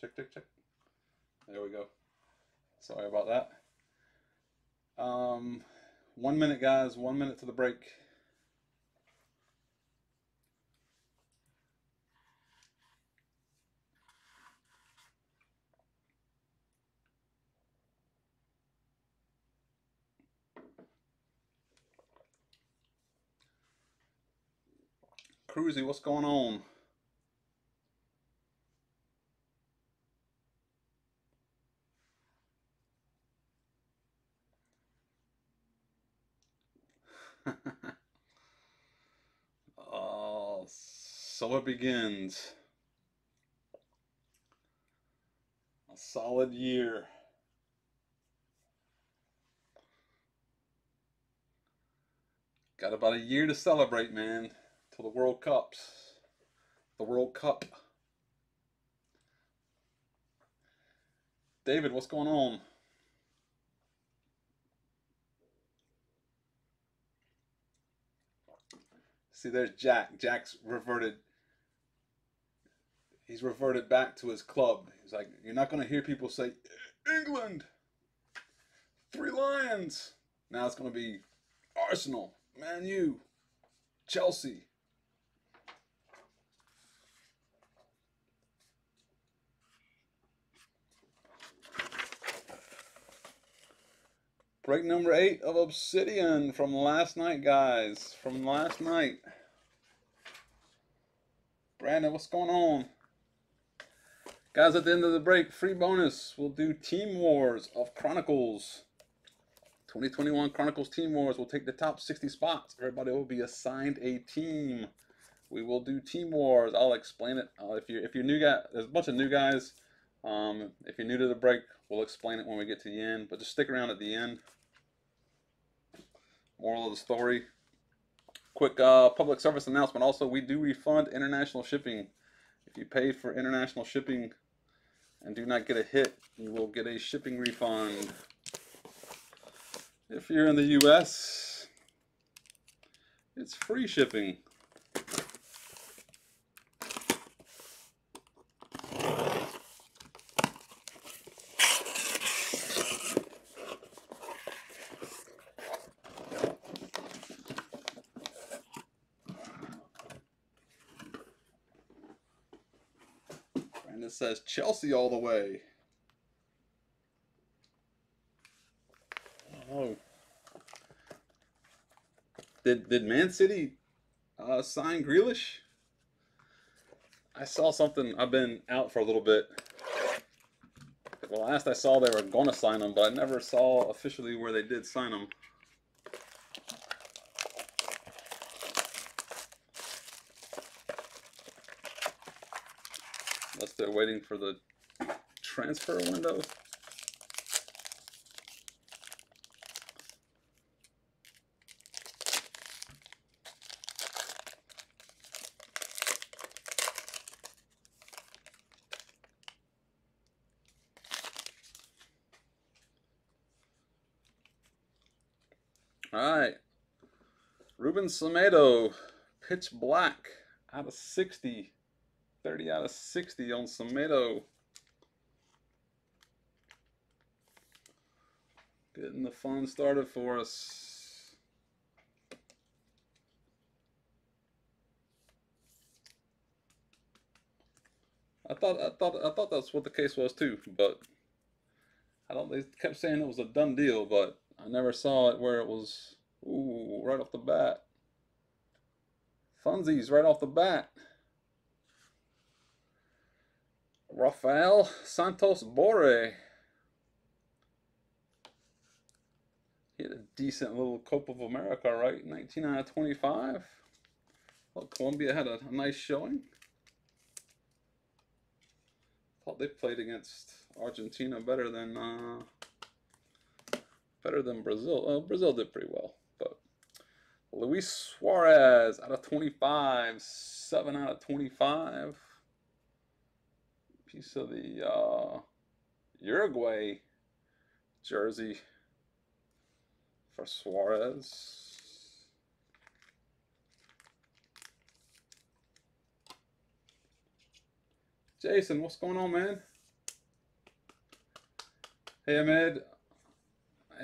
Check, check, check. There we go. Sorry about that. Um, one minute, guys. One minute to the break. Cruzy, what's going on? oh, it begins. A solid year. Got about a year to celebrate, man, till the World Cups. The World Cup. David, what's going on? See, there's Jack. Jack's reverted. He's reverted back to his club. He's like, you're not going to hear people say, England, three lions. Now it's going to be Arsenal, Man U, Chelsea. Break number eight of Obsidian from last night, guys. From last night. Brandon, what's going on? Guys, at the end of the break, free bonus. We'll do Team Wars of Chronicles. 2021 Chronicles Team Wars. We'll take the top 60 spots. Everybody will be assigned a team. We will do Team Wars. I'll explain it. Uh, if you're if you're new guy, there's a bunch of new guys. Um, if you're new to the break, we'll explain it when we get to the end. But just stick around at the end. Moral of the story. Quick uh, public service announcement. Also, we do refund international shipping. If you paid for international shipping and do not get a hit, you will get a shipping refund. If you're in the U.S., it's free shipping. And it says Chelsea all the way. Oh. Did did Man City uh, sign Grealish? I saw something. I've been out for a little bit. The last I saw, they were going to sign him, but I never saw officially where they did sign him. Unless they're waiting for the transfer window. All right. Ruben Semedo, pitch black out of 60. 30 out of 60 on Semedo. Getting the fun started for us. I thought I thought I thought that's what the case was too, but I don't. They kept saying it was a done deal, but I never saw it where it was. Ooh, right off the bat. Funsies right off the bat. Rafael Santos Borre. He had a decent little Copa of America, right? 19 out of 25. Well, Colombia had a, a nice showing. Thought they played against Argentina better than uh, better than Brazil. Uh, Brazil did pretty well, but Luis Suarez out of 25, 7 out of 25 piece of the uh, Uruguay jersey for Suarez. Jason, what's going on, man? Hey, Ahmed.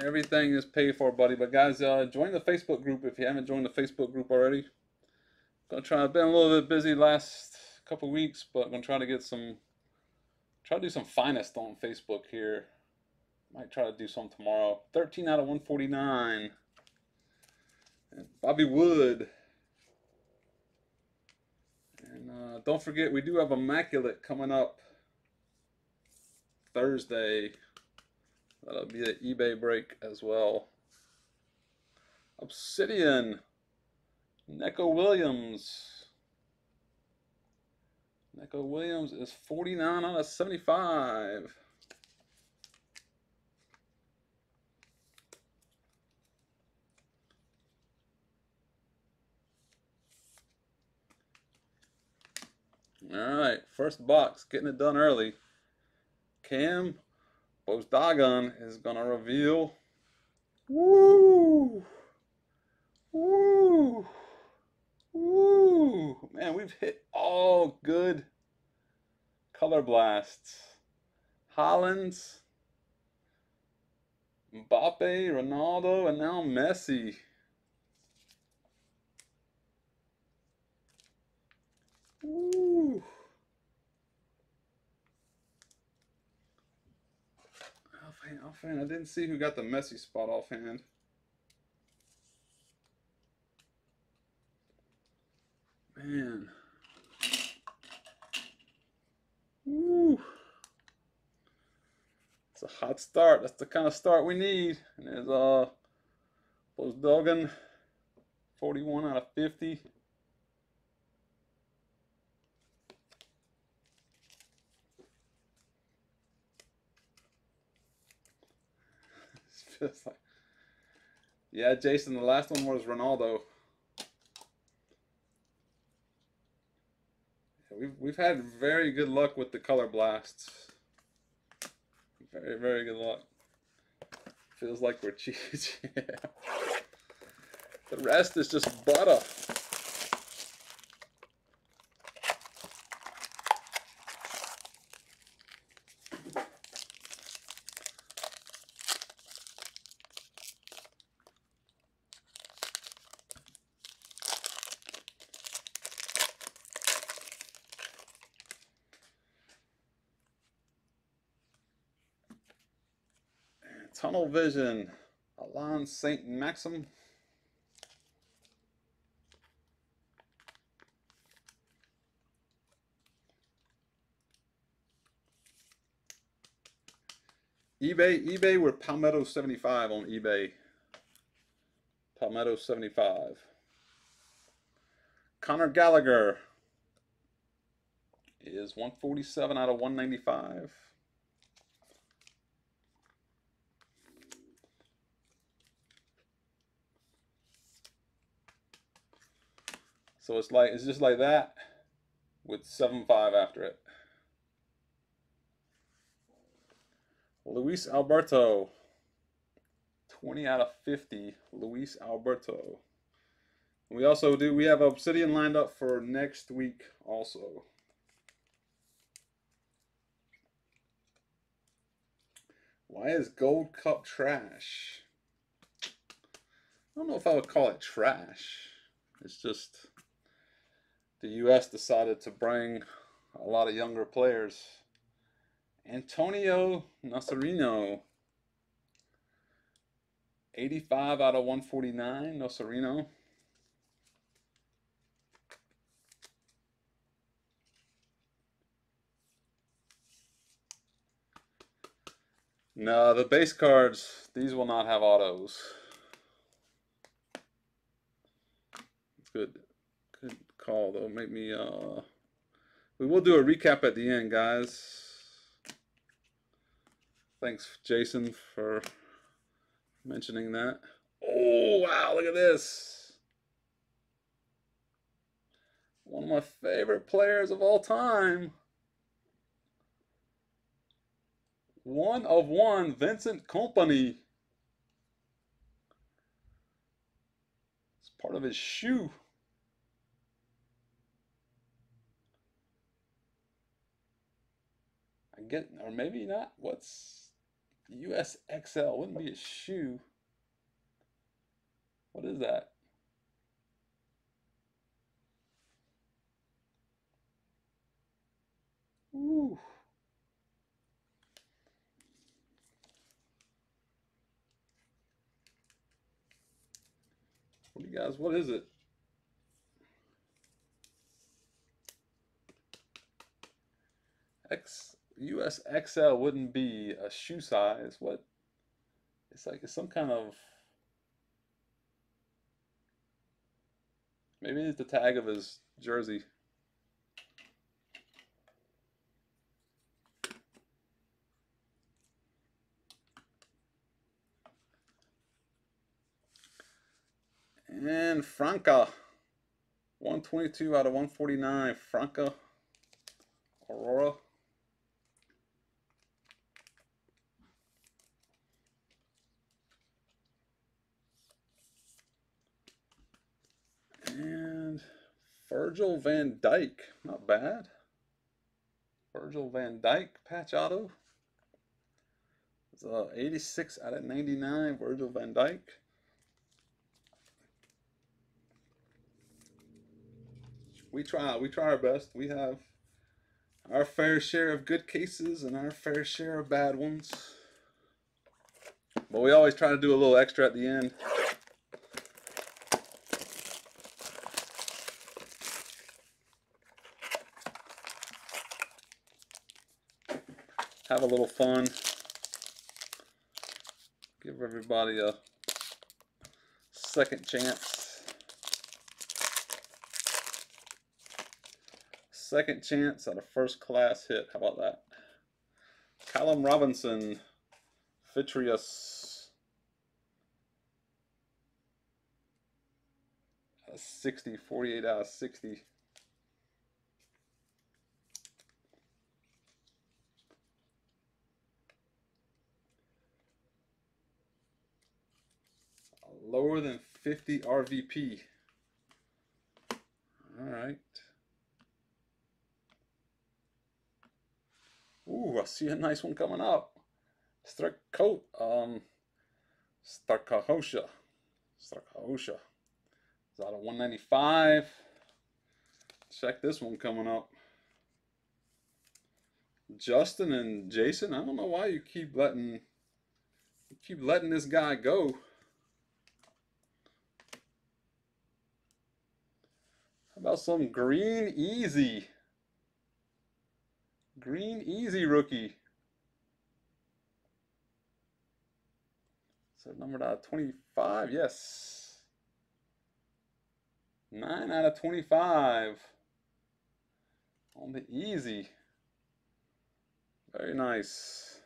Everything is paid for, buddy. But guys, uh, join the Facebook group if you haven't joined the Facebook group already. Gonna try. I've been a little bit busy last couple weeks, but I'm gonna try to get some. Try to do some finest on Facebook here. Might try to do some tomorrow. 13 out of 149. And Bobby Wood. And uh, don't forget, we do have Immaculate coming up Thursday. That'll be the eBay break as well. Obsidian. Neco Williams. Neco Williams is 49 out of 75. All right, first box, getting it done early. Cam Bozdagan is gonna reveal. Woo! Woo! Woo! Man, we've hit all good color blasts. Hollins, Mbappe, Ronaldo, and now Messi. Woo! Offhand, offhand, I didn't see who got the Messi spot offhand. Man. Woo. It's a hot start. That's the kind of start we need. And there's uh Duggan, 41 out of 50. feels like yeah, Jason. The last one was Ronaldo. We've we've had very good luck with the color blasts. Very very good luck. Feels like we're cheating. The rest is just butter. Tunnel Vision, Alain Saint Maxim. eBay, eBay, we're Palmetto 75 on eBay. Palmetto 75. Conor Gallagher is 147 out of 195. So it's like it's just like that with 7-5 after it. Luis Alberto. 20 out of 50. Luis Alberto. We also do, we have Obsidian lined up for next week also. Why is Gold Cup trash? I don't know if I would call it trash. It's just the U.S. decided to bring a lot of younger players. Antonio Nocerino, 85 out of 149, Nocerino. No, the base cards, these will not have autos. It's good call though. Make me uh we will do a recap at the end, guys. Thanks, Jason, for mentioning that. Oh wow, look at this. One of my favorite players of all time. One of one, Vincent Kompany. It's part of his shoe. Get, or maybe not. What's US XL wouldn't be a shoe. What is that? Ooh. What do you guys, what is it? X US XL wouldn't be a shoe size. What? It's like it's some kind of maybe it's the tag of his jersey. And Franca, 122 out of 149. Franca Aurora. And Virgil van Dijk, not bad. Virgil van Dijk patch auto. It's a 86 out of 99, Virgil van Dijk. We try, we try our best. We have our fair share of good cases and our fair share of bad ones. But we always try to do a little extra at the end. Have a little fun. Give everybody a second chance. Second chance at a first class hit. How about that? Callum Robinson, Vitreous. 60, 48 out of 60. lower than 50 RVP. All right. Ooh, I see a nice one coming up. Starcoat, um, Strakosha. Strakosha. It's out of 195. Check this one coming up. Justin and Jason, I don't know why you keep letting you keep letting this guy go. About some green easy? Green easy rookie. So numbered out of 25, yes. 9 out of 25 on the easy. Very nice.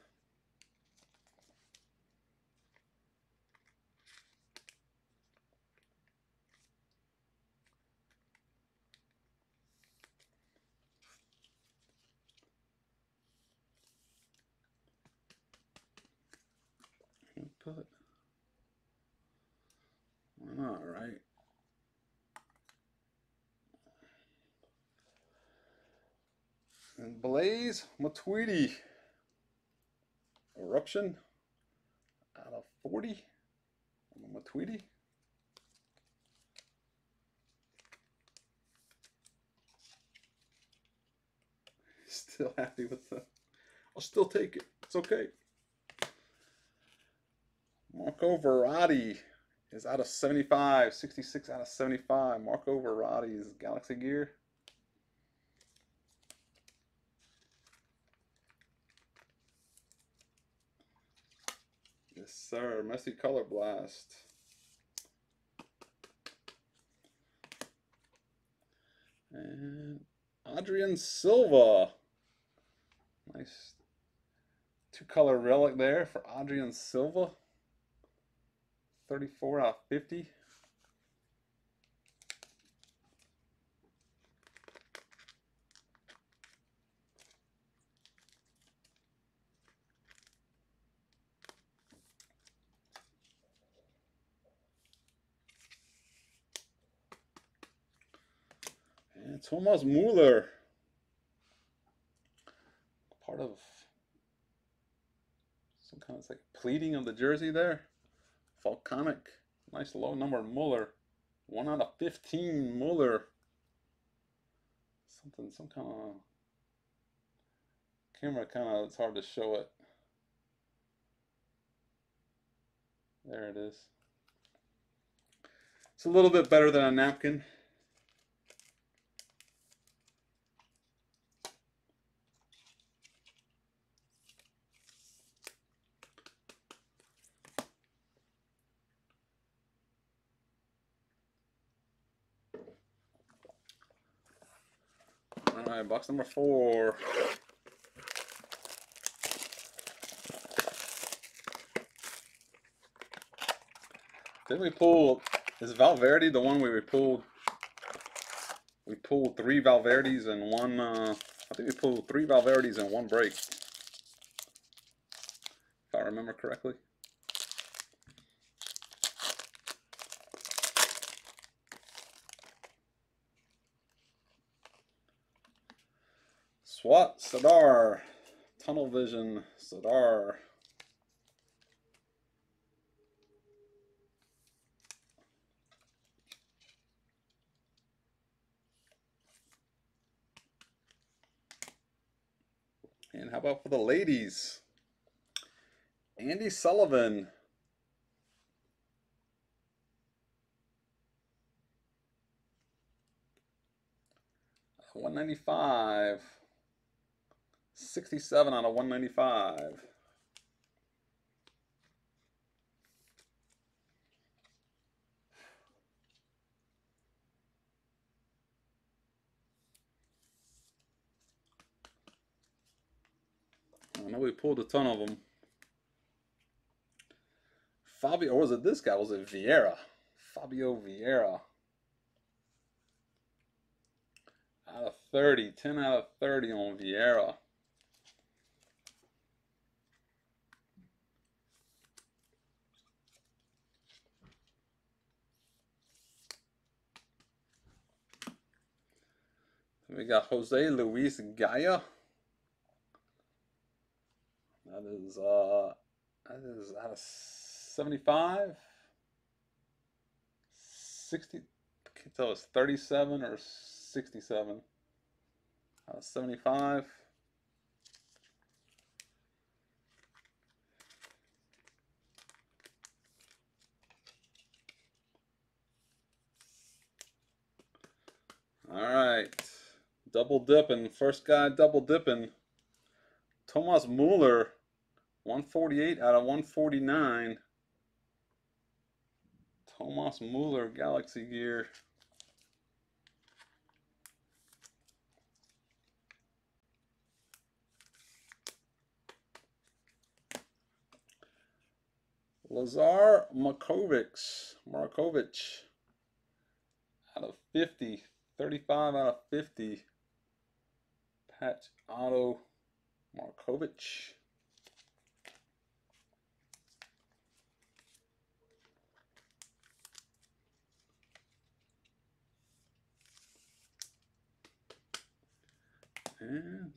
put. All right. And Blaise Matuidi. Eruption out of 40 on Matuidi. Still happy with the. I'll still take it. It's okay. Marco Verratti is out of 75, 66 out of 75. Marco Verratti's Galaxy Gear. Yes, sir. Messi Color Blast. And Adrien Silva. Nice two color relic there for Adrien Silva. 34 out of 50. And Thomas Muller, part of Some kind of like pleating of the jersey there. Volcanic. Nice low number Muller. One out of 15 Muller. Something, some kind of camera kind of, it's hard to show it. There it is. It's a little bit better than a napkin. All right, box number four. Didn't we pull, is Valverde the one we pulled, we pulled three Valverdes and one, uh, I think we pulled three Valverdes in one break. If I remember correctly. SWAT, Sadar, Tunnel Vision, Sadar. And how about for the ladies? Andi Sullivan. One ninety five. 67 out of 195. I know we pulled a ton of them. Fabio, or was it this guy? Was it Vieira? Fabio Vieira. Out of 30, 10 out of 30 on Vieira. We got Jose Luis Gayà. That is uh that is out of 75. 60 I can't tell it's 37 or 67. Out of 75. All right. Double dipping. First guy double dipping. Thomas Mueller, 148 out of 149. Thomas Mueller Galaxy gear. Lazar Markovic. Markovic. Out of 50. 35 out of 50. Patch Auto Markovic. And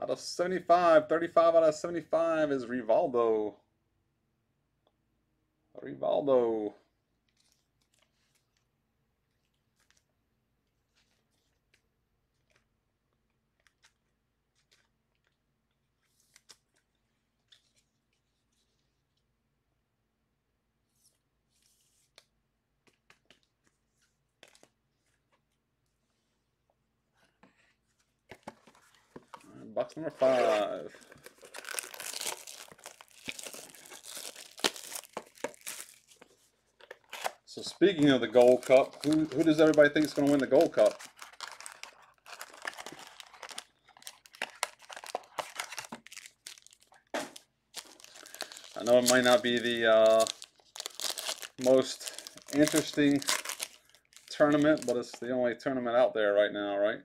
out of 75, 35 out of 75 is Rivaldo. Rivaldo. Box number five. So speaking of the Gold Cup, who who does everybody think is going to win the Gold Cup? I know it might not be the uh, most interesting tournament, but it's the only tournament out there right now, right?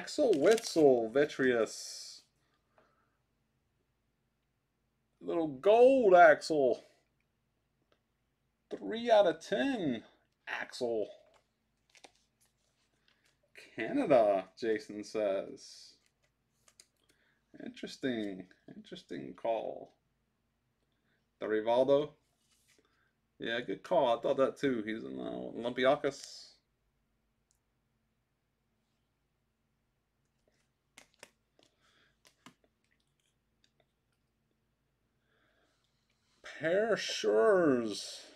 Axel Witsel, Vitreous. Little gold Axel. Three out of ten, Axel. Canada, Jason says. Interesting. Interesting call. The Rivaldo. Yeah, good call. I thought that too. He's in uh. Per Schurz.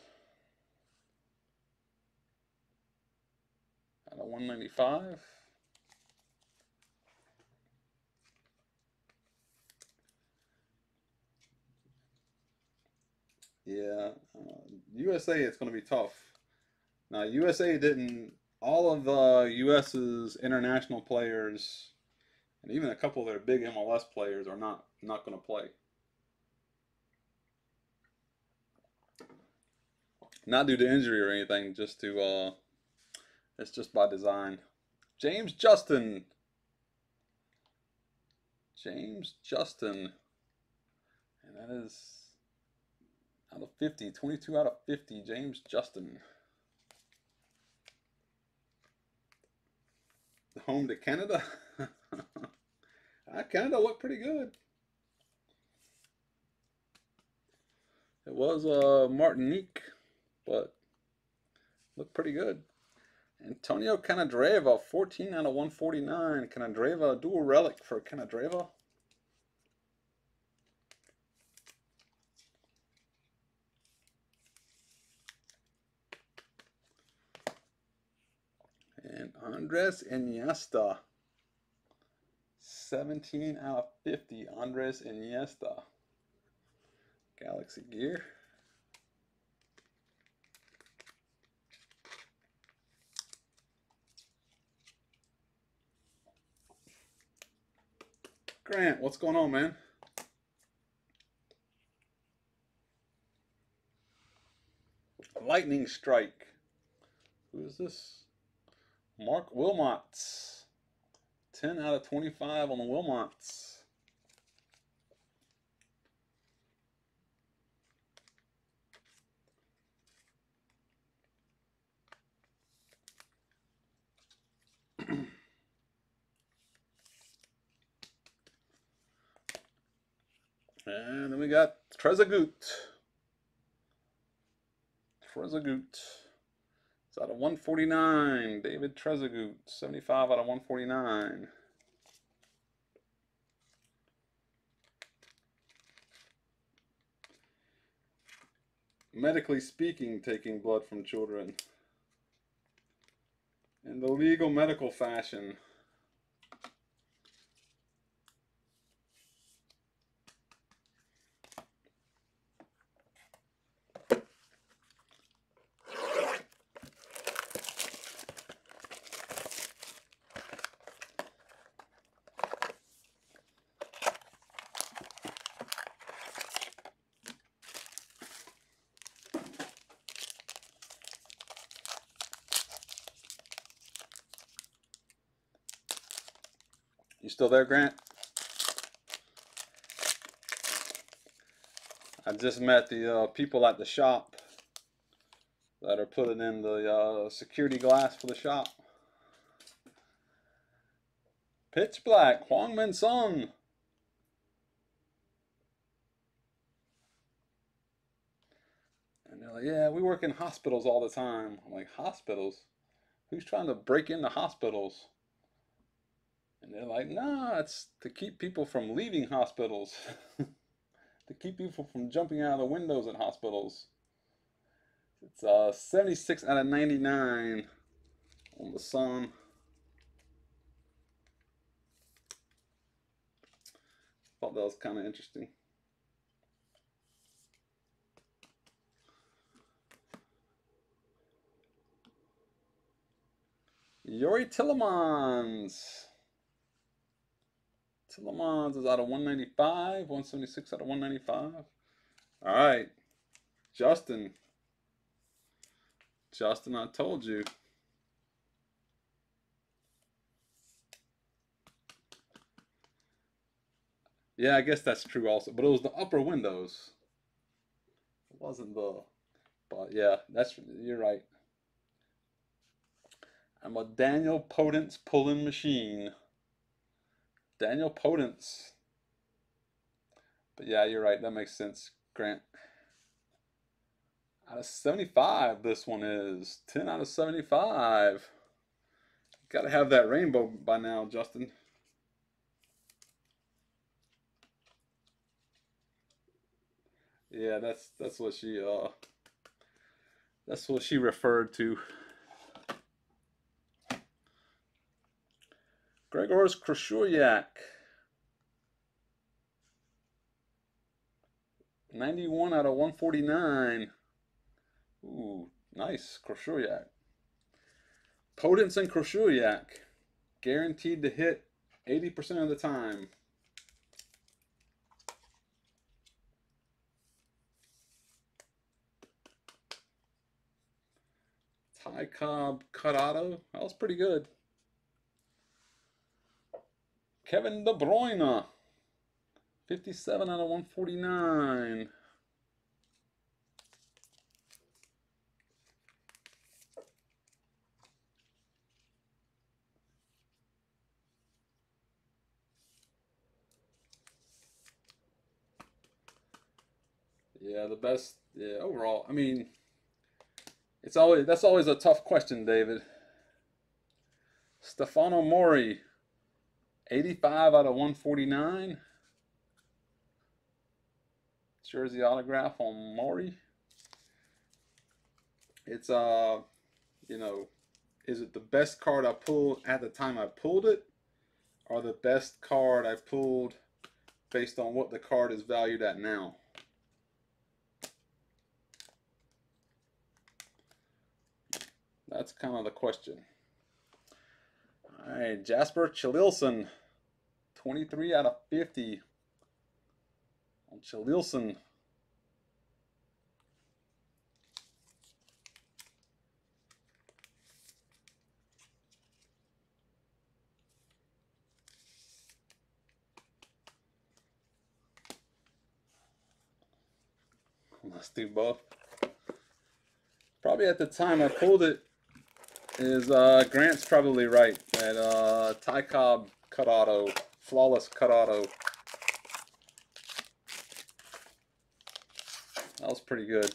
Out of 195. Yeah, uh, USA it's going to be tough. Now USA didn't. All of the US's international players, and even a couple of their big MLS players, are not not going to play. Not due to injury or anything, just to uh, it's just by design. James Justin. James Justin. And that is out of 50. 22 out of 50. James Justin. Home to Canada. Ah, Canada looked pretty good. It was uh, Martinique, but looked pretty good. Antonio Canadreva, 14 out of 149. Candreva, dual relic for Canadreva. And Andres Iniesta. 17 out of 50. Andres Iniesta. Galaxy Gear. Grant, what's going on, man? Lightning Strike. Who is this? Marc Wilmots. 10 out of 25 on the Wilmots. and then we got Trezeguet. Trezeguet. It's out of 149. David Trezeguet, 75 out of 149. Medically speaking, taking blood from children. In the legal medical fashion. Still there, Grant? I just met the uh, people at the shop that are putting in the uh, security glass for the shop. Pitch Black, Heung-Min Son. And they're like, yeah, we work in hospitals all the time. I'm like, hospitals? Who's trying to break into hospitals? And they're like, nah, it's to keep people from leaving hospitals, to keep people from jumping out of the windows at hospitals. It's uh, 76 out of 99 on the Son. Thought that was kind of interesting. Youri Tielemans. Tielemans is out of 195, 176 out of 195. All right, Justin. Justin, I told you. Yeah, I guess that's true also, but it was the upper windows. It wasn't the, but yeah, that's, you're right. I'm a Daniel Podence pulling machine. Daniel Podence. But yeah, you're right. That makes sense, Grant. Out of 75, this one is 10 out of 75. Got to have that rainbow by now, Justin. Yeah, that's that's what she uh that's what she referred to. Grzegorz Krychowiak. 91 out of 149. Ooh, nice. Krychowiak. Podence and Krychowiak. Guaranteed to hit 80% of the time. Ty Cobb cut auto. That was pretty good. Kevin De Bruyne. 57 out of 149. Yeah, the best. Yeah, overall. I mean, it's always that's always a tough question, David. Stefano Mauri, 85 out of 149. Jersey autograph on Mauri. It's uh, you know, is it the best card I pulled at the time I pulled it, or the best card I pulled based on what the card is valued at now? That's kind of the question. All right, Jasper Cillessen, 23 out of 50. On Cillessen. Let's do both. Probably at the time I pulled it is uh, Grant's probably right. That uh, Ty Cobb cut auto, flawless cut auto. That was pretty good.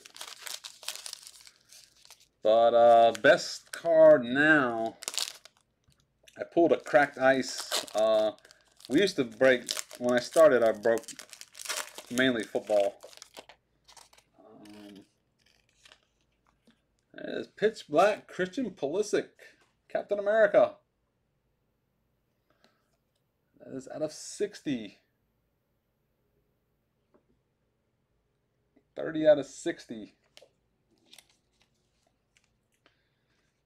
But uh, best card now, I pulled a cracked ice. Uh, we used to break, when I started I broke mainly football. is Pitch Black Christian Pulisic, Captain America. Is out of 60. 30 out of 60.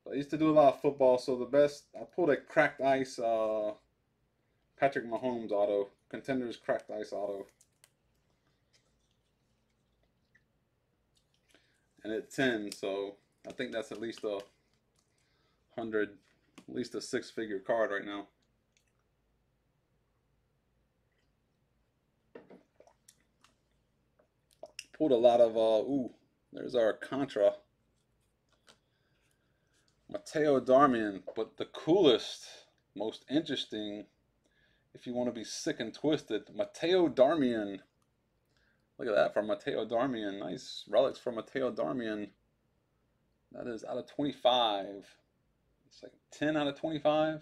I used to do a lot of football, so the best, I pulled a cracked ice uh, Patrick Mahomes auto, contenders cracked ice auto. And at 10, so I think that's at least a hundred, at least a six-figure card right now. Pulled a lot of, uh, ooh, there's our Contra. Matteo Darmian, but the coolest, most interesting, if you want to be sick and twisted, Matteo Darmian. Look at that from Matteo Darmian. Nice relics from Matteo Darmian. That is out of 25. It's like 10 out of 25.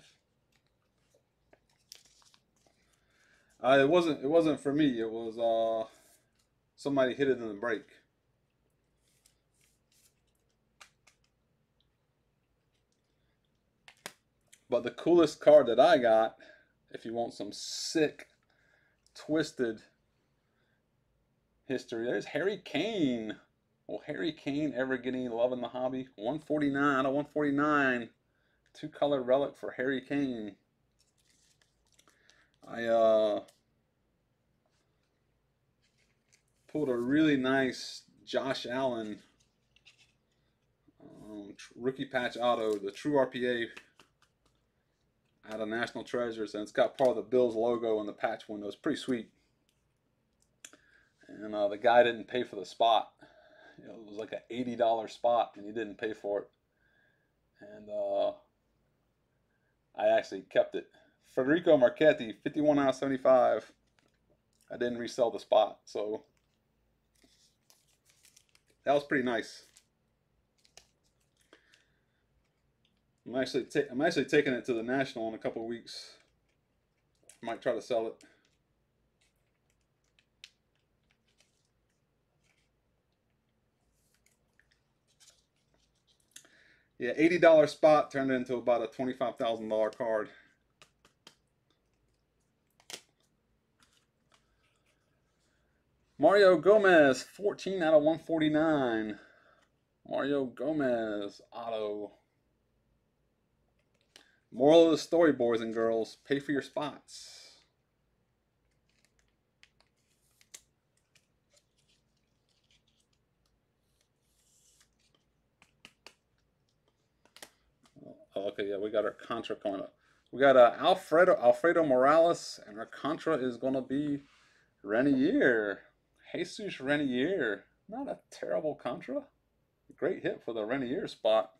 Uh, it wasn't. It wasn't for me. It was uh, somebody hit it in the break. But the coolest card that I got, if you want some sick, twisted history, there's Harry Kane. Will Harry Kane ever get any love in the hobby? 149 out of 149. Two color relic for Harry Kane. I uh, pulled a really nice Josh Allen um, rookie patch auto, the true RPA out of National Treasures, and it's got part of the Bills logo in the patch window. It's pretty sweet. And uh, the guy didn't pay for the spot it was like an eighty dollar spot, and he didn't pay for it. And uh, I actually kept it. Federico Marchetti, fifty one out of seventy five. I didn't resell the spot, so that was pretty nice. I'm actually I'm actually taking it to the national in a couple weeks. Might try to sell it. Yeah, eighty dollar spot turned into about a twenty five thousand dollar card. Mario Gomez, 14 out of 149. Mario Gomez, auto. Moral of the story, boys and girls, pay for your spots. Oh, okay, yeah, we got our Contra coming up. We got uh, Alfredo Alfredo Morales, and our Contra is going to be Reinier. Jesus Reinier. Not a terrible Contra. Great hit for the Reinier spot.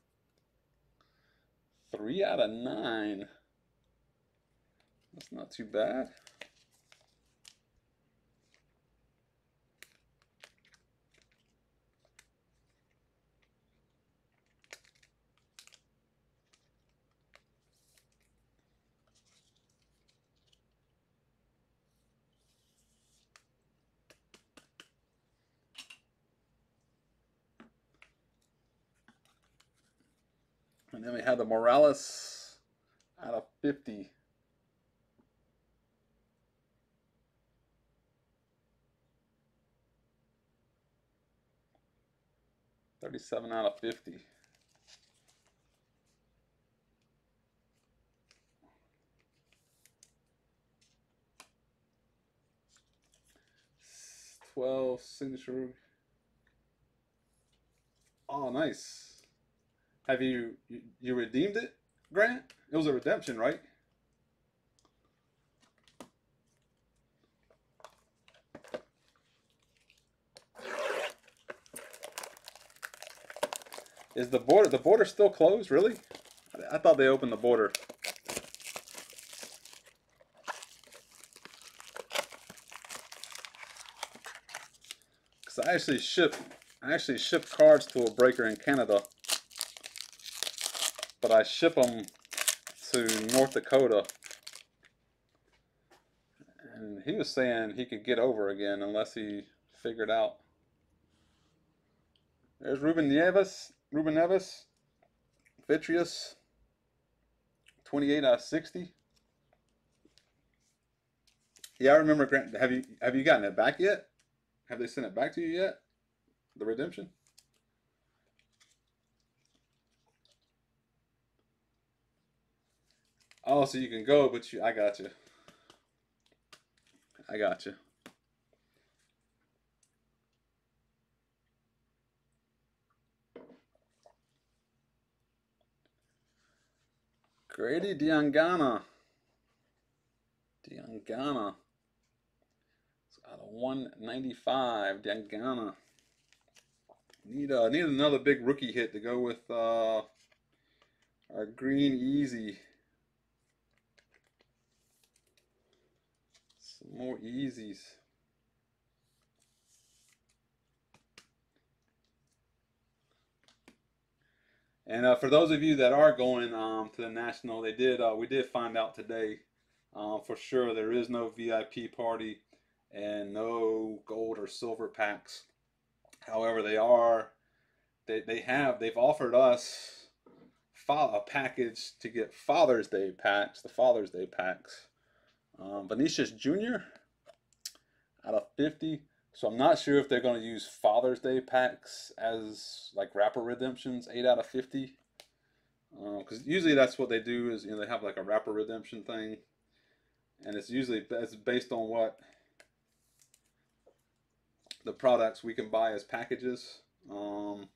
Three out of nine. That's not too bad. And then we have the Morales out of 50. Thirty-seven out of fifty. Twelve signature. Oh, nice. Have you, you redeemed it, Grant? It was a redemption, right? Is the border the border still closed? Really? I, I thought they opened the border. Cause I actually ship I actually ship cards to a breaker in Canada but I ship them to North Dakota. And he was saying he could get over again unless he figured out. There's Ruben Nieves, Ruben Neves, Vitreous, 28 out of 60. Yeah, I remember. Grant, have you have you gotten it back yet? Have they sent it back to you yet? The redemption. Oh, so you can go, but you, I got you. I got you. Grady Diangana. Diangana. It's out of 195. Diangana. Need uh, need another big rookie hit to go with uh, our green Eze. Some more easies. And uh, for those of you that are going um, to the national, they did. Uh, we did find out today uh, for sure there is no VIP party and no gold or silver packs. However, they are. They they have. They've offered us a package to get Father's Day packs. The Father's Day packs. Um, Vinicius Jr. out of 50. So I'm not sure if they're going to use Father's Day packs as like wrapper redemptions, 8 out of 50. Because um, usually that's what they do is, you know, they have like a wrapper redemption thing. And it's usually it's based on what the products we can buy as packages. Um,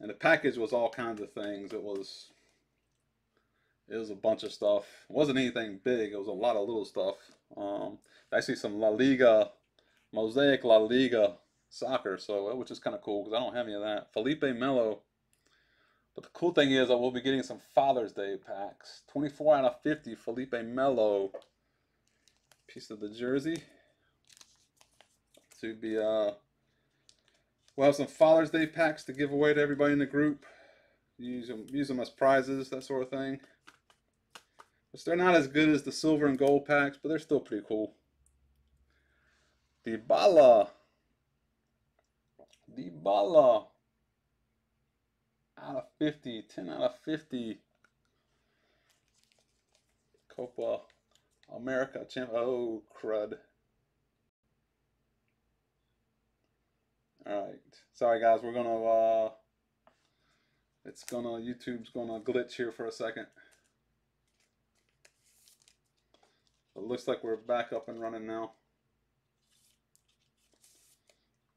and the package was all kinds of things. It was it was a bunch of stuff. It wasn't anything big. It was a lot of little stuff. Um, I see some La Liga, Mosaic La Liga soccer, so which is kind of cool because I don't have any of that. Felipe Melo. But the cool thing is I will be getting some Father's Day packs. 24 out of 50 Felipe Melo. Piece of the jersey. to be uh we'll have some Father's Day packs to give away to everybody in the group. Use them use them as prizes, that sort of thing. Which they're not as good as the silver and gold packs, but they're still pretty cool. Dybala. Dybala. Out of 50. 10 out of 50. Copa America champ. Oh, crud. Alright. Sorry, guys. We're going to, uh, it's going to, YouTube's going to glitch here for a second. It looks like we're back up and running now.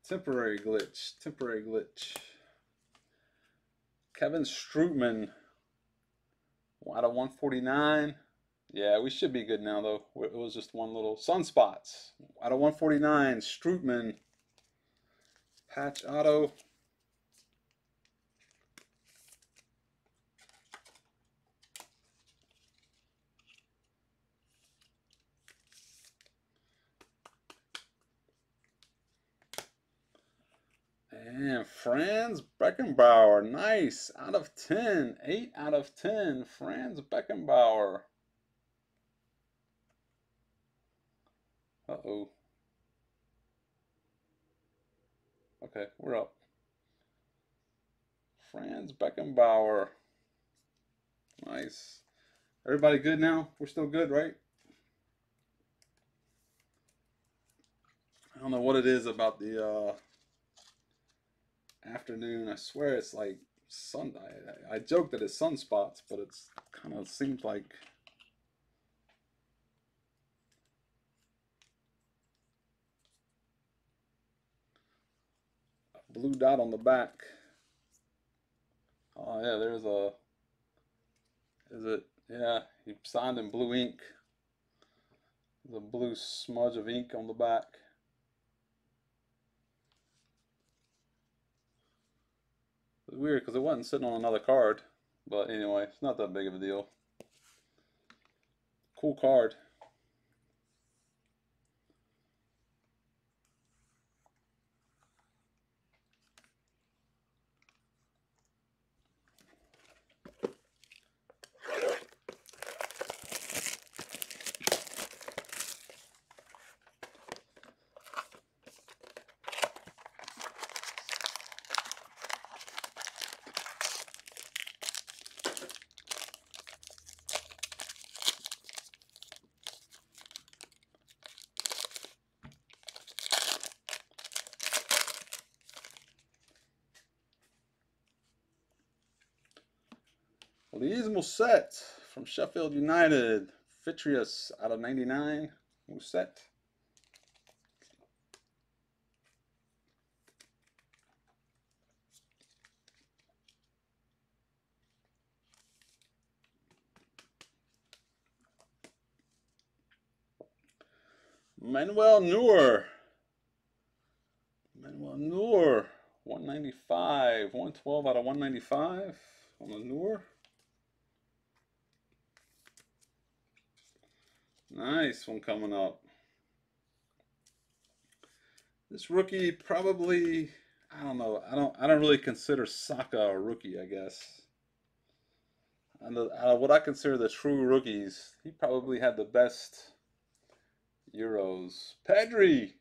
Temporary glitch. Temporary glitch. Kevin Strootman. Out of 149. Yeah, we should be good now, though. It was just one little sunspots. Out of 149, Strootman. Patch auto. And Franz Beckenbauer, nice. Out of 10. 8 out of 10. Franz Beckenbauer. Uh-oh. Okay, we're up. Franz Beckenbauer. Nice. Everybody good now? We're still good, right? I don't know what it is about the uh, afternoon. I swear it's like sun. I, I joke that it's sunspots, but it's kind of seems like a blue dot on the back. Oh yeah, there's a. Is it? Yeah, he signed in blue ink. The blue smudge of ink on the back. Weird because it wasn't sitting on another card. But anyway, it's not that big of a deal. Cool card. Lys Mousset from Sheffield United. Vitreous out of 99. Mousset. Manuel Neuer. Manuel Neuer. 195. 112 out of 195 on the Neuer. Nice one coming up. This rookie probably, I don't know, I don't, I don't really consider Saka a rookie, I guess. And what I consider the true rookies, he probably had the best Euros. Pedri!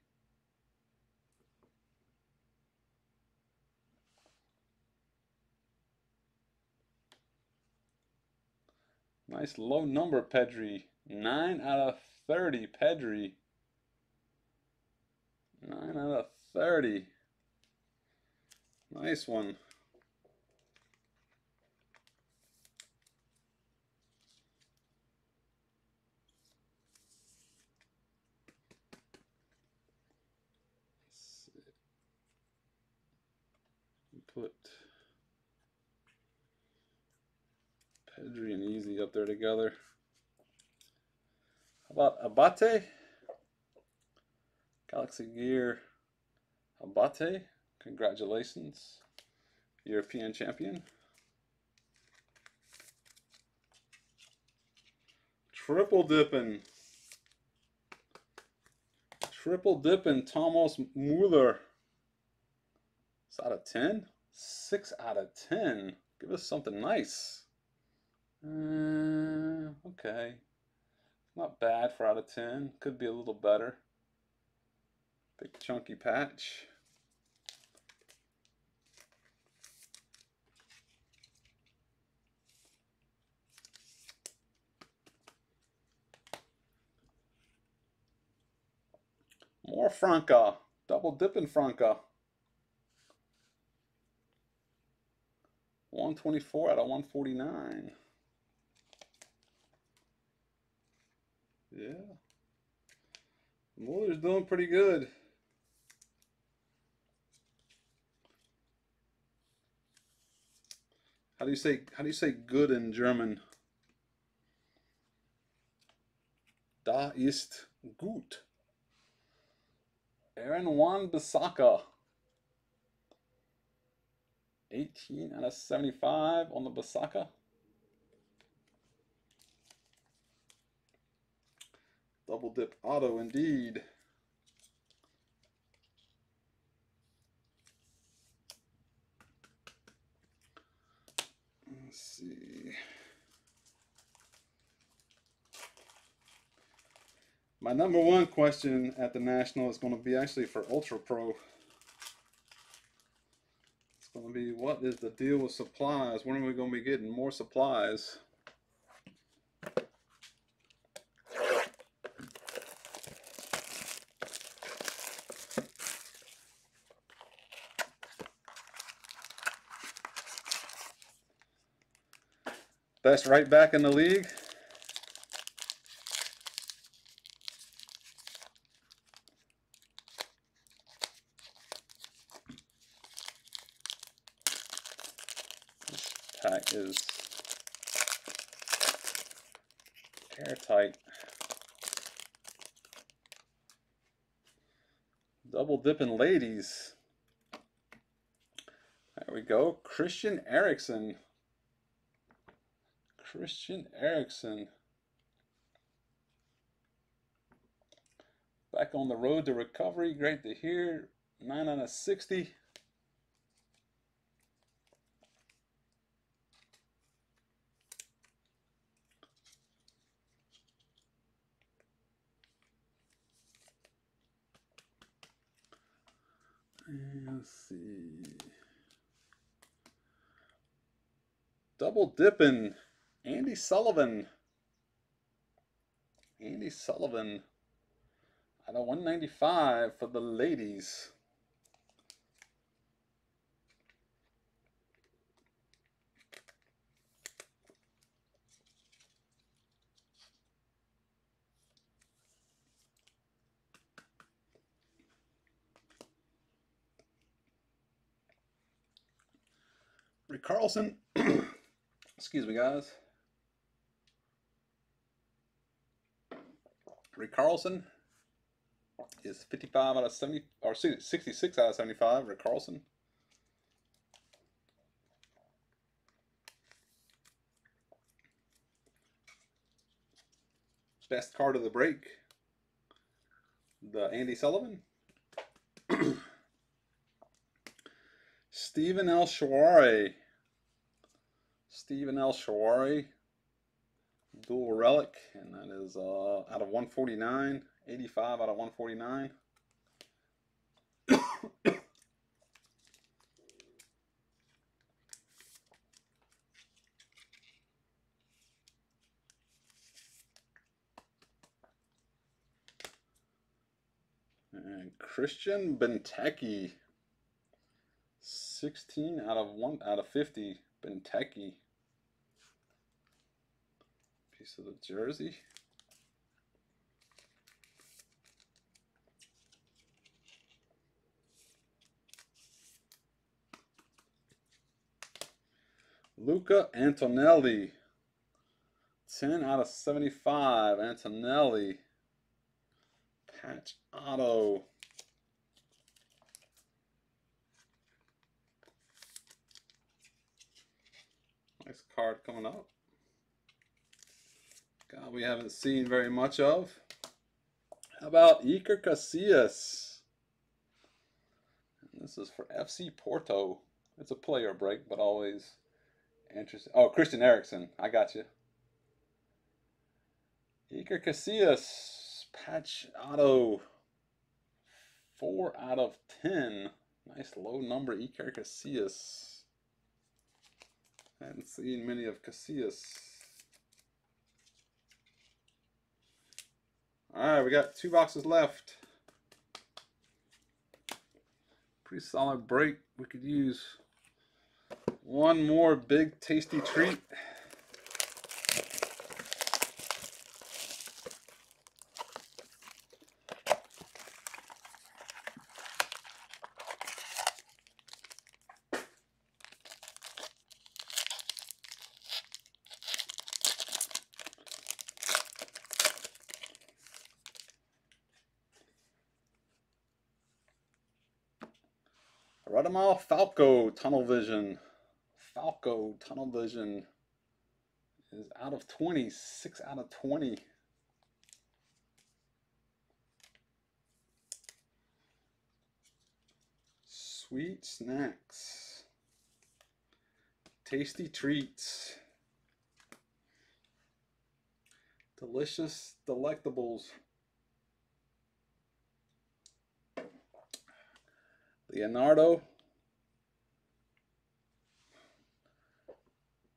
Nice low number, Pedri. 9 out of 30, Pedri. 9 out of 30. Nice one. Put Pedri and Eze up there together about Abate? Galaxy Gear Abate. Congratulations. European champion. Triple dipping. Triple dipping Thomas Mueller. It's out of 10? 6 out of 10. Give us something nice. Uh, okay. Not bad for out of 10. Could be a little better. Big chunky patch. More Franca. Double dipping Franca. 124 out of 149. Yeah. Muller's doing pretty good. How do you say how do you say good in German? Da ist gut. Aaron Wan Bissaka. 18 out of 75 on the Bissaka. Double dip auto indeed. Let's see. My number one question at the National is going to be actually for Ultra Pro. It's going to be what is the deal with supplies? When are we going to be getting more supplies? Best right back in the league. pack is airtight. Double dipping ladies. There we go. Christian Eriksen. Christian Eriksen. Back on the road to recovery. Great to hear. 9 out of 60. Let's see. Double dipping. Sullivan. Andi Sullivan. Out of 195 for the ladies. Rick Carlson. Excuse me, guys. Rick Carlson is 55 out of 70, or 66 out of 75. Rick Carlson. Best card of the break. The Andi Sullivan. Stephan El Shaarawy. Stephan El Shaarawy. Dual relic, and that is uh, out of 149. 85 out of 149. and Christian Benteke. 16 out of 1 out of 50 Benteke piece of the jersey. Luca Antonelli. 10 out of 75 Antonelli. Patch auto. Nice card coming up. God, we haven't seen very much of. How about Iker Casillas? This is for FC Porto. It's a player break, but always interesting. Oh, Christian Eriksen. I got you. Iker Casillas, patch auto. Four out of ten. Nice low number, Iker Casillas. Hadn't seen many of Casillas. Alright, we got two boxes left. Pretty solid break. We could use one more big tasty treat. Falcao Tunnel Vision. Falcao Tunnel Vision is out of 20, 6 out of 20. Sweet snacks. Tasty treats. Delicious delectables. Leonardo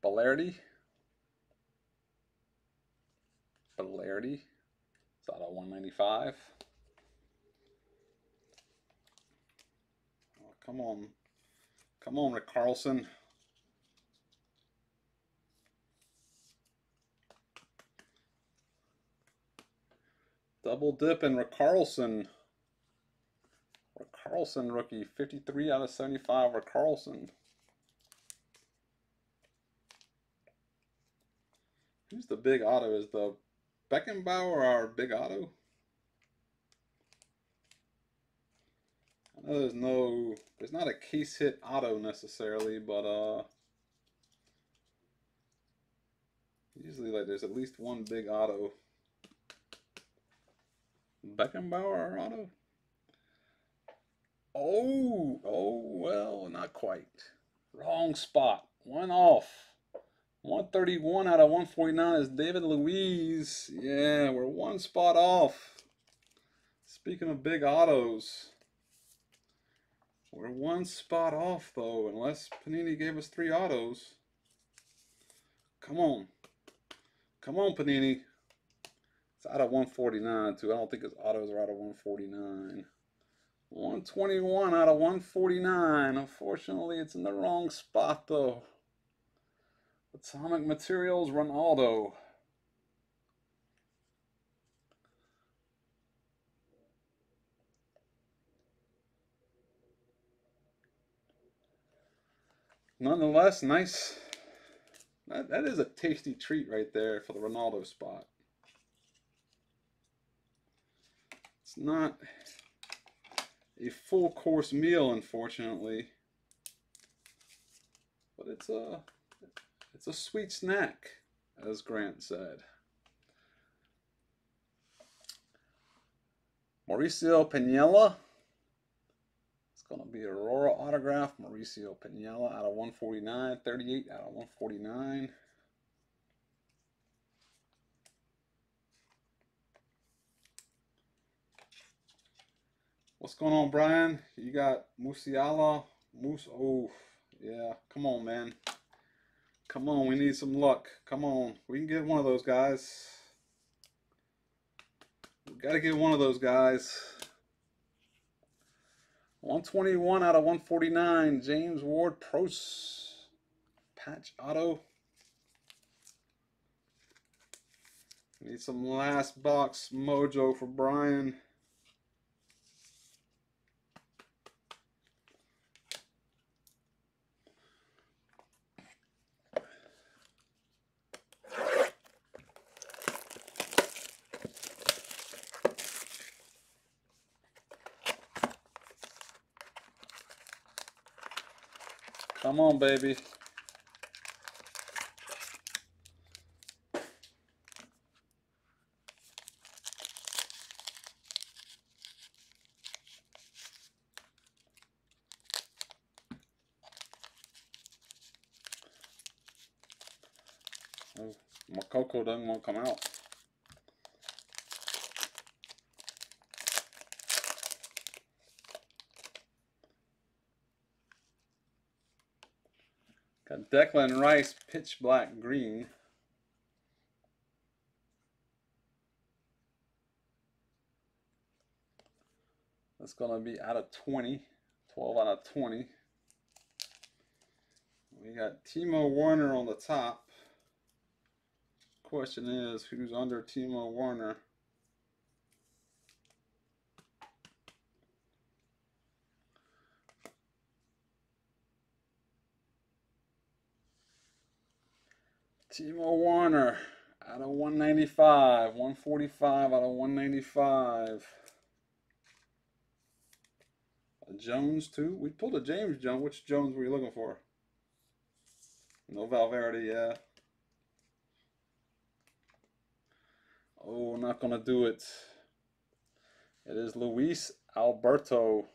Balerdi. Balerdi. It's out of 195. Oh, come on. Come on, Rick Carlson. Double dip and Rick Carlson. Rick Carlson rookie, 53 out of 75 Rick Carlson. Who's the big auto? Is the Beckenbauer our big auto? I know there's no, there's not a case hit auto necessarily, but uh, usually like there's at least one big auto. Beckenbauer auto? Oh, oh, well, not quite. Wrong spot. One off. 131 out of 149 is David Luiz. Yeah, we're one spot off. Speaking of big autos, we're one spot off, though, unless Panini gave us three autos. Come on. Come on, Panini. It's out of 149, too. I don't think his autos are out of 149. 121 out of 149. Unfortunately, it's in the wrong spot, though. Atomic Materials Ronaldo. Nonetheless, nice. That, that is a tasty treat right there for the Ronaldo spot. It's not a full course meal, unfortunately. But it's a it's a sweet snack, as Grant said. Mauricio Pinilla. It's going to be Aurora autograph. Mauricio Pinilla out of 149. 38 out of 149. What's going on, Brian? You got Musiala. Moose. Oh, yeah. Come on, man. Come on. We need some luck. Come on. We can get one of those guys. We got to get one of those guys. 121 out of 149. James Ward Prowse. Patch auto. Need some last box mojo for Brian. Come on, baby. Oh, my cocoa doesn't want to come out. Declan Rice, pitch black green. That's going to be out of 20. 12 out of 20. We got Timo Werner on the top. Question is, who's under Timo Werner? Timo Werner out of 195, 145 out of 195. A Jones too. We pulled a James Jones. Which Jones were you looking for? No Valverde, yeah. Oh, not gonna do it. It is Luis Alberto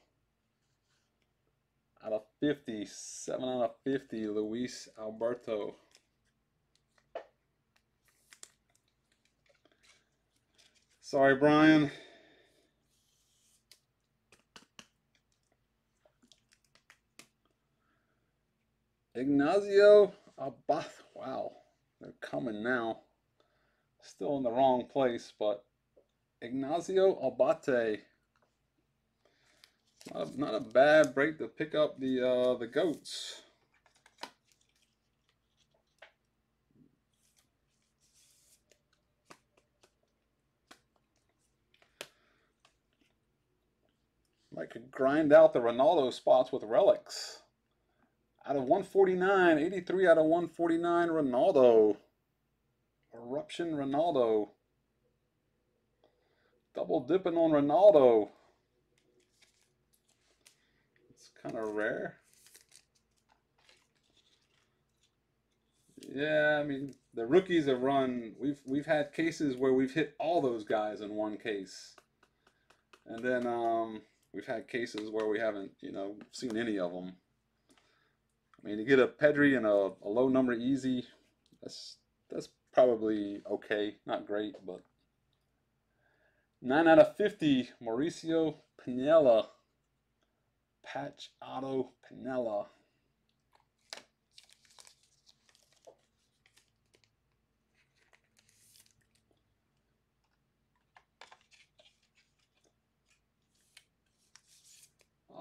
out of 50. 7 out of 50, Luis Alberto. Sorry, Brian. Ignacio Abate. Wow, they're coming now. Still in the wrong place, but Ignacio Abate. Not a, not a bad break to pick up the uh, the goats. Might could grind out the Ronaldo spots with relics. Out of 149, 83 out of 149, Ronaldo. Eruption Ronaldo. Double dipping on Ronaldo. It's kind of rare. Yeah, I mean the rookies have run. We've we've had cases where we've hit all those guys in one case, and then um, we've had cases where we haven't, you know, seen any of them. I mean, you get a Pedri and a, a low number Eze. That's that's probably okay, not great, but nine out of fifty. Mauricio Pinilla, patch auto Pinilla.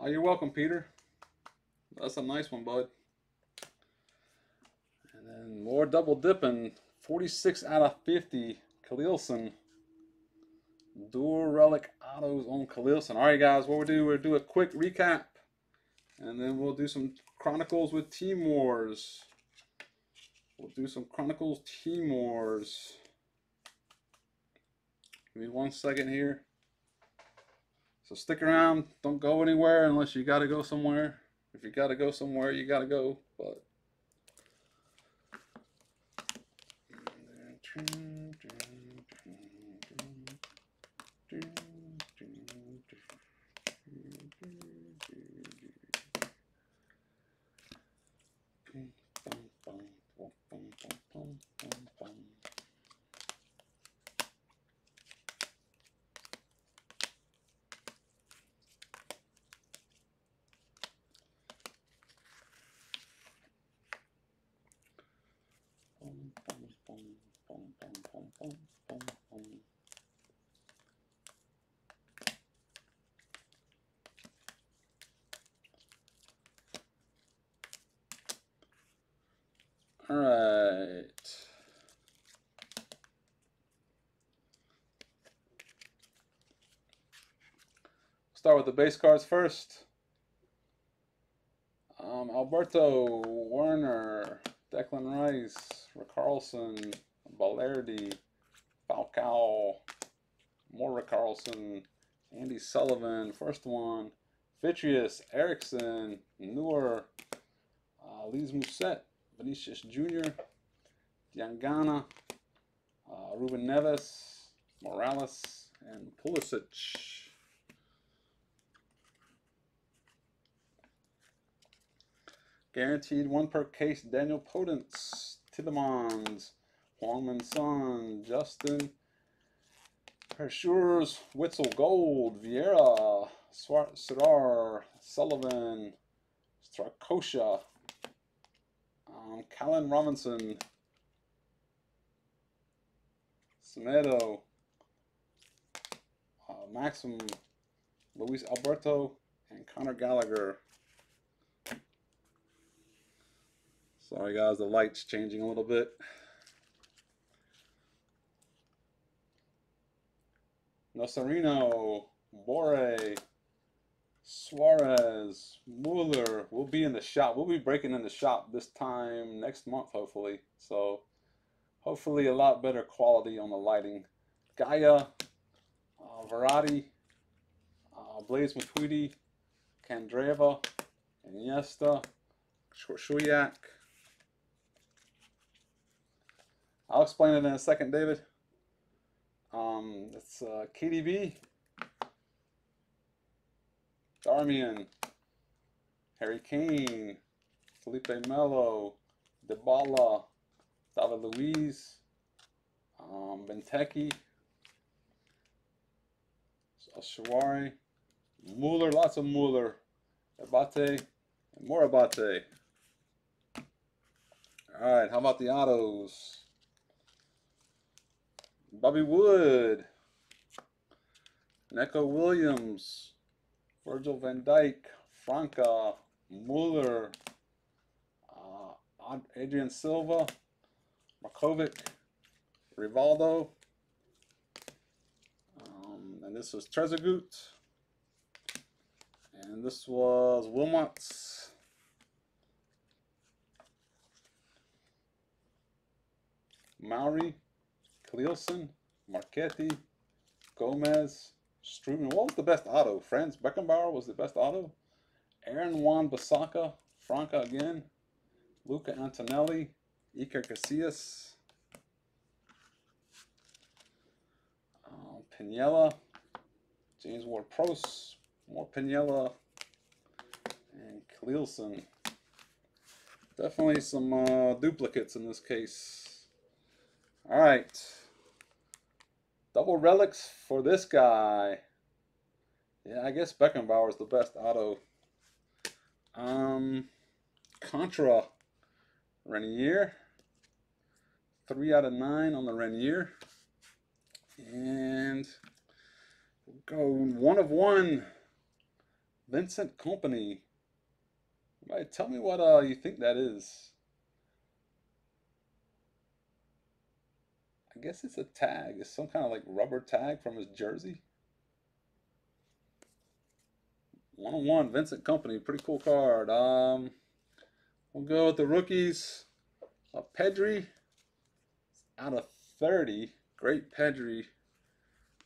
Oh, you're welcome, Peter. That's a nice one, bud. And then more double dipping. 46 out of 50. Khalilson. Dual relic autos on Khalilson. All right, guys, what we'll do, we'll do a quick recap. And then we'll do some Chronicles with Team Wars. We'll do some Chronicles Team Wars. Give me one second here. So stick around. Don't go anywhere unless you got to go somewhere. If you got to go somewhere, you got to go. But All right. Start with the base cards first. Um, Alberto, Werner, Declan Rice, Carlson, Balerdi, Falcao, Mora Carlson, Andi Sullivan, first one, Vitreous, Eriksen, Neuer, uh, Lys Mousset, Vinicius Jr., Diangana, uh, Ruben Neves, Morales, and Pulisic. Guaranteed one per case, Daniel Podence, Tielemans, Heung-Min Son, Justin, Pershures, Witsel Gold, Vieira, Swart Sidar, Sullivan, Strakosha, um, Callan Robinson, Semedo, uh, Maxim, Luis Alberto, and Conor Gallagher. Sorry guys, the light's changing a little bit. Nocerino, Bore, Suarez, Mueller. We'll be in the shop. We'll be breaking in the shop this time next month, hopefully. So, hopefully, a lot better quality on the lighting. Gayà, uh, Verratti, uh, Blaise Matuidi, Candreva, Iniesta, Shuyak. I'll explain it in a second, David. Um, it's uh, KDB, Darmian, Harry Kane, Felipe Melo, Dybala, David Luiz, um, Benteke, Shaarawy, Mueller, lots of Mueller, Abate, and more Abate. All right, how about the autos? Bobby Wood, Neco Williams, Virgil van Dijk, Franca, Mueller, uh, Adrien Silva, Markovic, Rivaldo, um, and this was Trezeguet, and this was Wilmots. Mauri, Cleelson, Marchetti, Gomez, Struven. What was the best auto? Franz Beckenbauer was the best auto. Aaron Wan Bissaka, Franca again. Luca Antonelli, Iker Casillas, um, Pinilla, James Ward Prowse, more Pinilla, and Cleelson. Definitely some uh, duplicates in this case. All right. Double relics for this guy. Yeah, I guess Beckenbauer is the best auto. Um, Contra, Reinier. Three out of nine on the Reinier. And we'll go one of one. Vincent Kompany. Right, tell me what uh, you think that is. I guess it's a tag. It's some kind of like rubber tag from his jersey. One on one, Vincent Kompany. pretty cool card. Um, we'll go with the rookies. Uh, Pedri, out of 30. Great Pedri.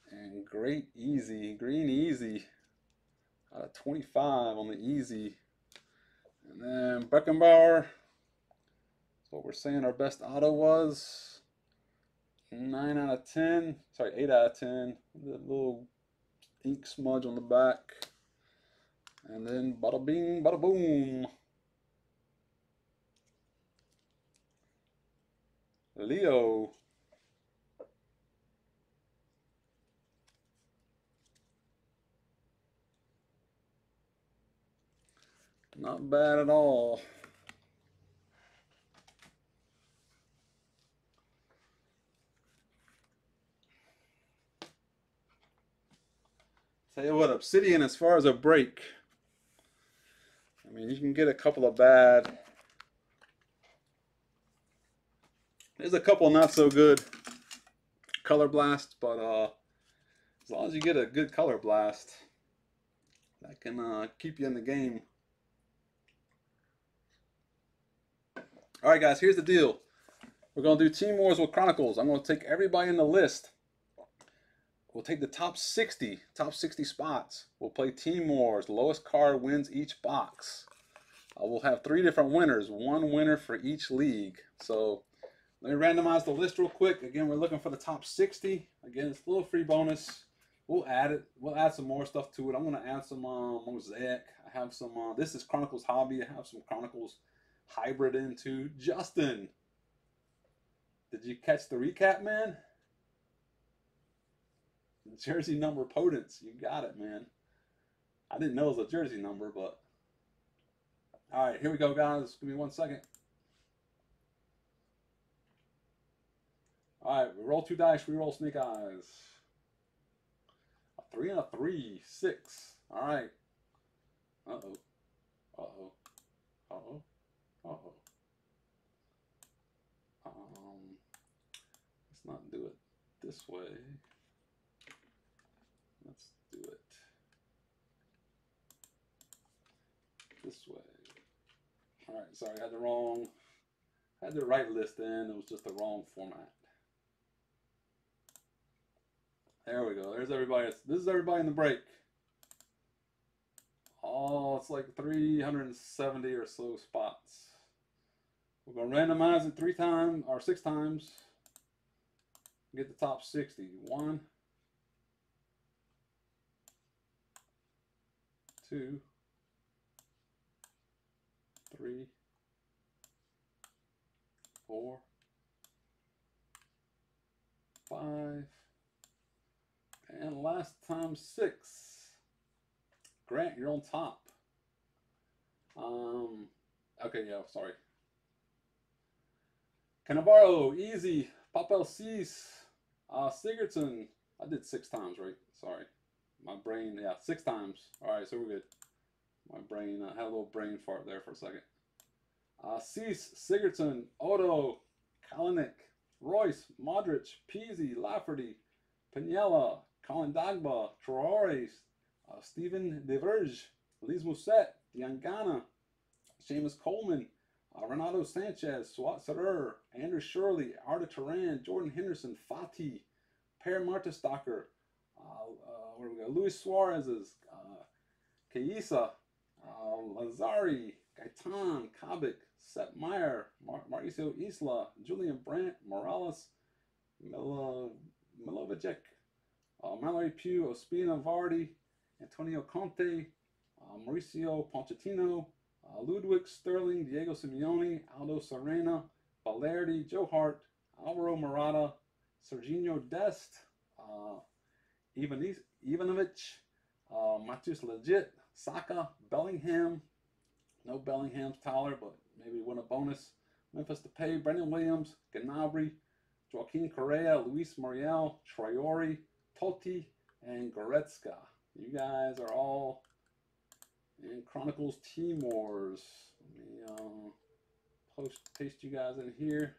And great Eze, Green Eze. Out of 25 on the Eze. And then Beckenbauer. That's what we're saying our best auto was. 9 out of 10. Sorry, 8 out of 10. The little ink smudge on the back. And then bada bing, bada boom. Leo. Not bad at all. Tell you what, Obsidian, as far as a break, I mean, you can get a couple of bad. There's a couple not so good color blast, but uh, as long as you get a good color blast, that can uh, keep you in the game. All right, guys, here's the deal. We're going to do Team Wars with Chronicles. I'm going to take everybody in the list We'll take the top 60, top 60 spots. We'll play Team Wars. Lowest card wins each box. Uh, we'll have three different winners, one winner for each league. So let me randomize the list real quick. Again, we're looking for the top 60. Again, it's a little free bonus. We'll add it. We'll add some more stuff to it. I'm going to add some um, Mosaic. I have some, uh, this is Chronicles Hobby. I have some Chronicles Hybrid into Justin. Did you catch the recap, man? Jersey number potence. You got it, man. I didn't know it was a jersey number, but. All right, here we go, guys. Give me one second. All right, we roll two dice, we roll snake eyes. A three and a three, six. All right. Uh oh. Uh oh. Uh oh. Uh oh. Um, let's not do it this way. Let's do it this way. All right, sorry, I had the wrong, I had the right list in. It was just the wrong format. There we go. There's everybody. This is everybody in the break. Oh, it's like 370 or so spots. We're to randomize it three times or six times. Get the top 60. One, two, three, four, five, and last time six. Grant, you're on top. Um, okay, yeah, sorry. Cannavaro, easy. Papel Cis, uh, Sigurdsson. I did six times, right? Sorry. My brain, yeah, six times. All right, so we're good. My brain, I had a little brain fart there for a second. Cease, Sigurdsson, Odo, Kalinic, Royce, Modric, Peasy, Lafferty, Pinilla, Colin Dagba, Traore, uh, Stephen DeVerge, Lys Mousset, Diangana, Seamus Coleman, uh, Renato Sanches, Swat Andrew Shirley, Arda Turan, Jordan Henderson, Fatih, Per Mertesacker, uh, uh, where we go? Luis Suarez, uh, uh, Lazari, Gaitan, Kabik, Seth Meyer, Mar Mauricio Isla, Julian Brandt, Morales, Milo Milovic, uh, Mallory Pugh, Ospina Vardy, Antonio Conte, uh, Mauricio Pochettino, uh, Ludwig Sterling, Diego Simeone, Aldo Serena, Valerdi, Joe Hart, Alvaro Morata, Serginho Dest, uh, Ivan Ivanovic, uh, Matthijs de Ligt, Saka, Bellingham, no Bellingham's Tyler, but maybe win a bonus. Memphis Depay, Brendan Williams, Gnabry, Joaquin Correa, Luis Muriel, Traore, Totti, and Goretzka. You guys are all in Chronicles Team Wars. Let me uh, post paste you guys in here.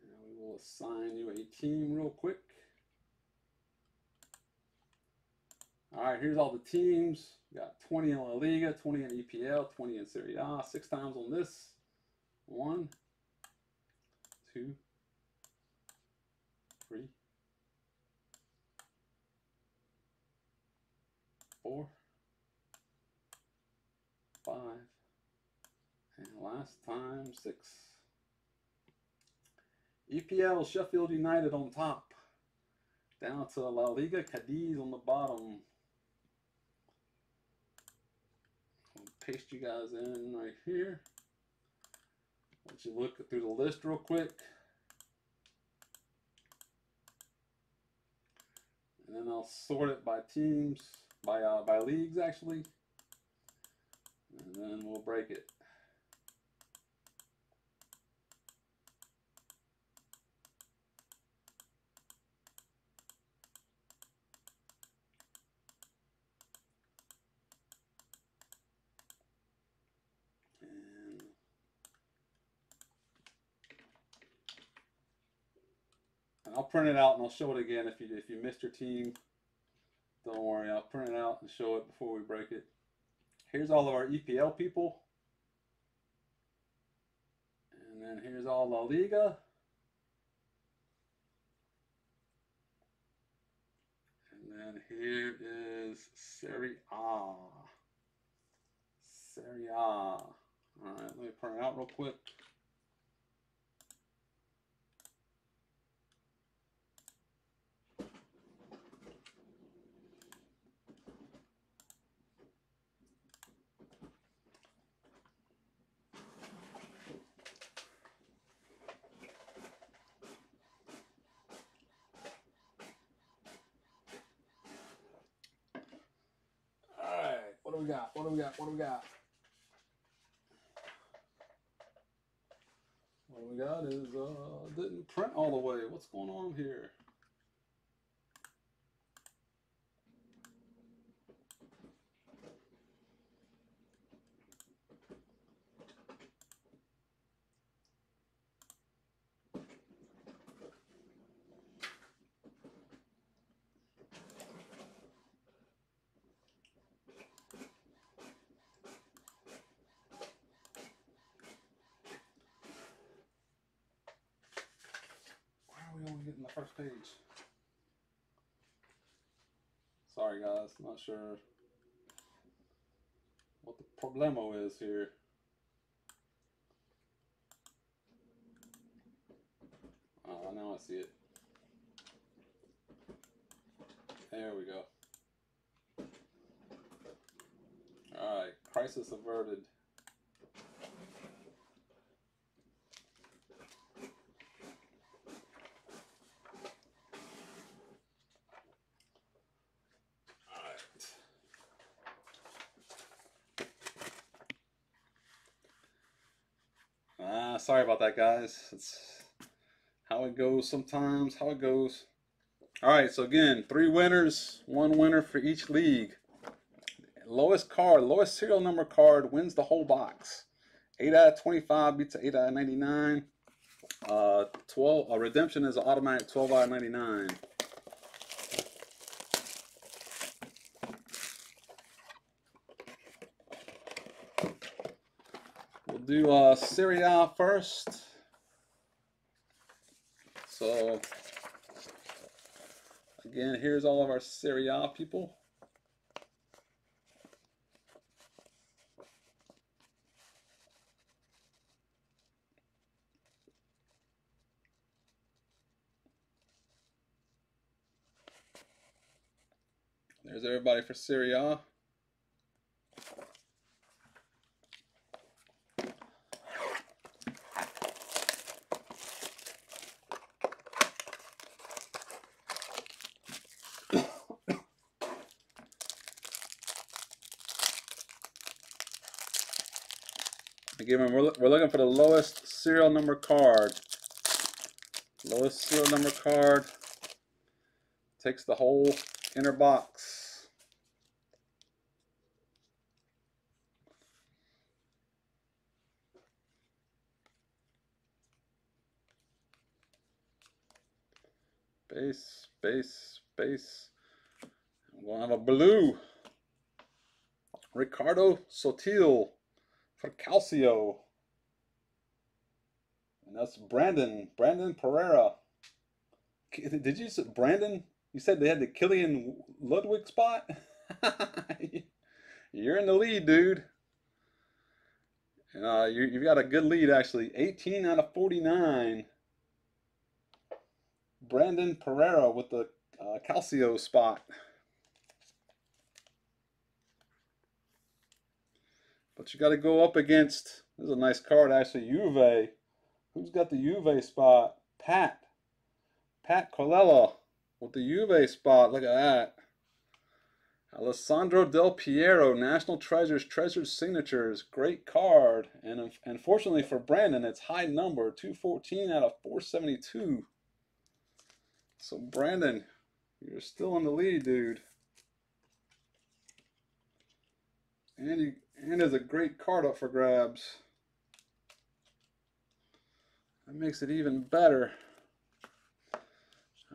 And we will assign you a team real quick. All right, here's all the teams. Got 20 in La Liga, 20 in EPL, 20 in Serie A. Six times on this. One, two, three, four, five, and last time six. EPL Sheffield United on top. Down to La Liga Cadiz on the bottom. Paste you guys in right here. Let you look through the list real quick. And then I'll sort it by teams, by, uh, by leagues actually. And then we'll break it. I'll print it out and I'll show it again if you if you missed your team. Don't worry, I'll print it out and show it before we break it. Here's all of our EPL people. And then here's all La Liga. And then here is Serie A. Serie A. All right, let me print it out real quick. we got? What do we got? What do we got? What we got is uh didn't print all the way. What's going on here? Page? Sorry guys, not sure what the problemo is here. Oh, now I see it. There we go. Alright, crisis averted. Alright. Ah, sorry about that, guys. It's how it goes sometimes, how it goes. All right, so again, three winners, one winner for each league. Lowest card, lowest serial number card wins the whole box. 8 out of 25 beats a 8 out of 99. Uh, 12, uh, redemption is automatic 12 out of 99. Do uh, Serie A first. So, again, here's all of our Serie A people. There's everybody for Serie A. Again, we're, we're looking for the lowest serial number card. Lowest serial number card takes the whole inner box. Base, base, base. We'll have a blue. Riccardo Sottil for Calcio. And that's Brandon, Brandon Pereira. Did you say Brandon? You said they had the Killian Ludwig spot? You're in the lead, dude. Uh, you, you've got a good lead, actually. 18 out of 49. Brandon Pereira with the uh, Calcio spot. But you got to go up against. This is a nice card, actually. Juve. Who's got the Juve spot? Pat. Pat Colella with the Juve spot. Look at that. Alessandro Del Piero, National Treasures, Treasures Signatures. Great card. And unf- unfortunately for Brandon, it's high number 214 out of 472. So, Brandon, you're still in the lead, dude. And you, and there's a great card up for grabs. That makes it even better.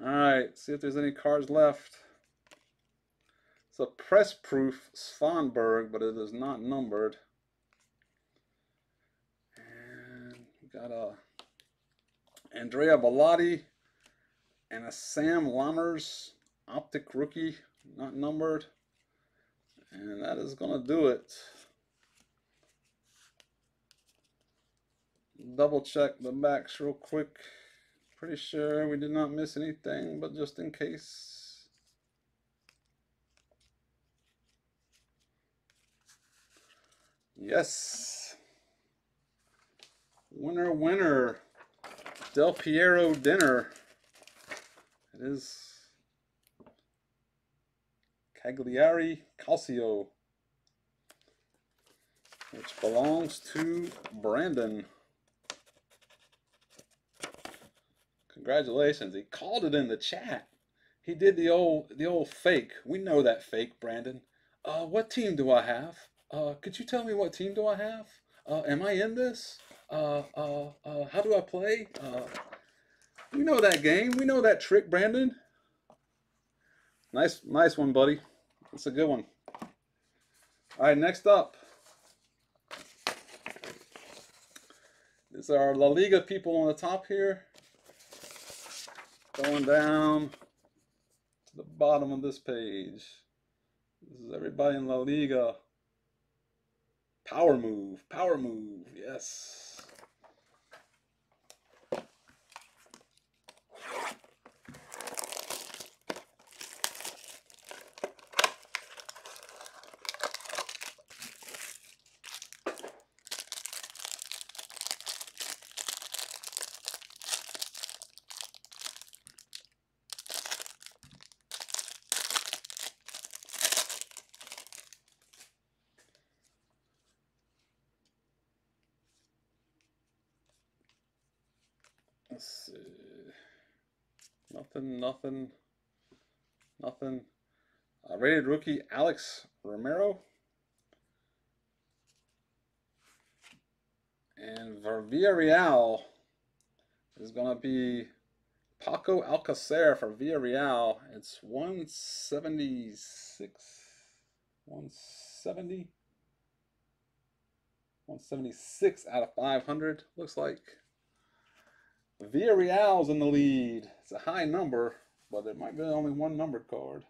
All right, see if there's any cards left. It's a press proof Svanberg, but it is not numbered. And we got a Andrea Bellotti and a Sam Lammers optic rookie, not numbered. And that is going to do it. Double check the backs real quick. Pretty sure we did not miss anything, but just in case. Yes. Winner, winner. Del Piero dinner. It is Cagliari Calcio. which belongs to Brandon. Congratulations. He called it in the chat. He did the old the old fake. We know that fake, Brandon. Uh, what team do I have? Uh, could you tell me what team do I have? Uh, am I in this? Uh, uh, uh, how do I play? Uh, we know that game. We know that trick, Brandon. Nice, nice one, buddy. That's a good one. All right, next up. These are La Liga people on the top here. Going down to the bottom of this page. This is everybody in La Liga. Power move, power move, yes. Let's see. Nothing, nothing. Uh, rated rookie Alex Romero. And for Villarreal is going to be Paco Alcacer for Villarreal. It's 176. 170. 176 out of 500, looks like. Villarreal's in the lead. It's a high number, but it might be only one numbered card.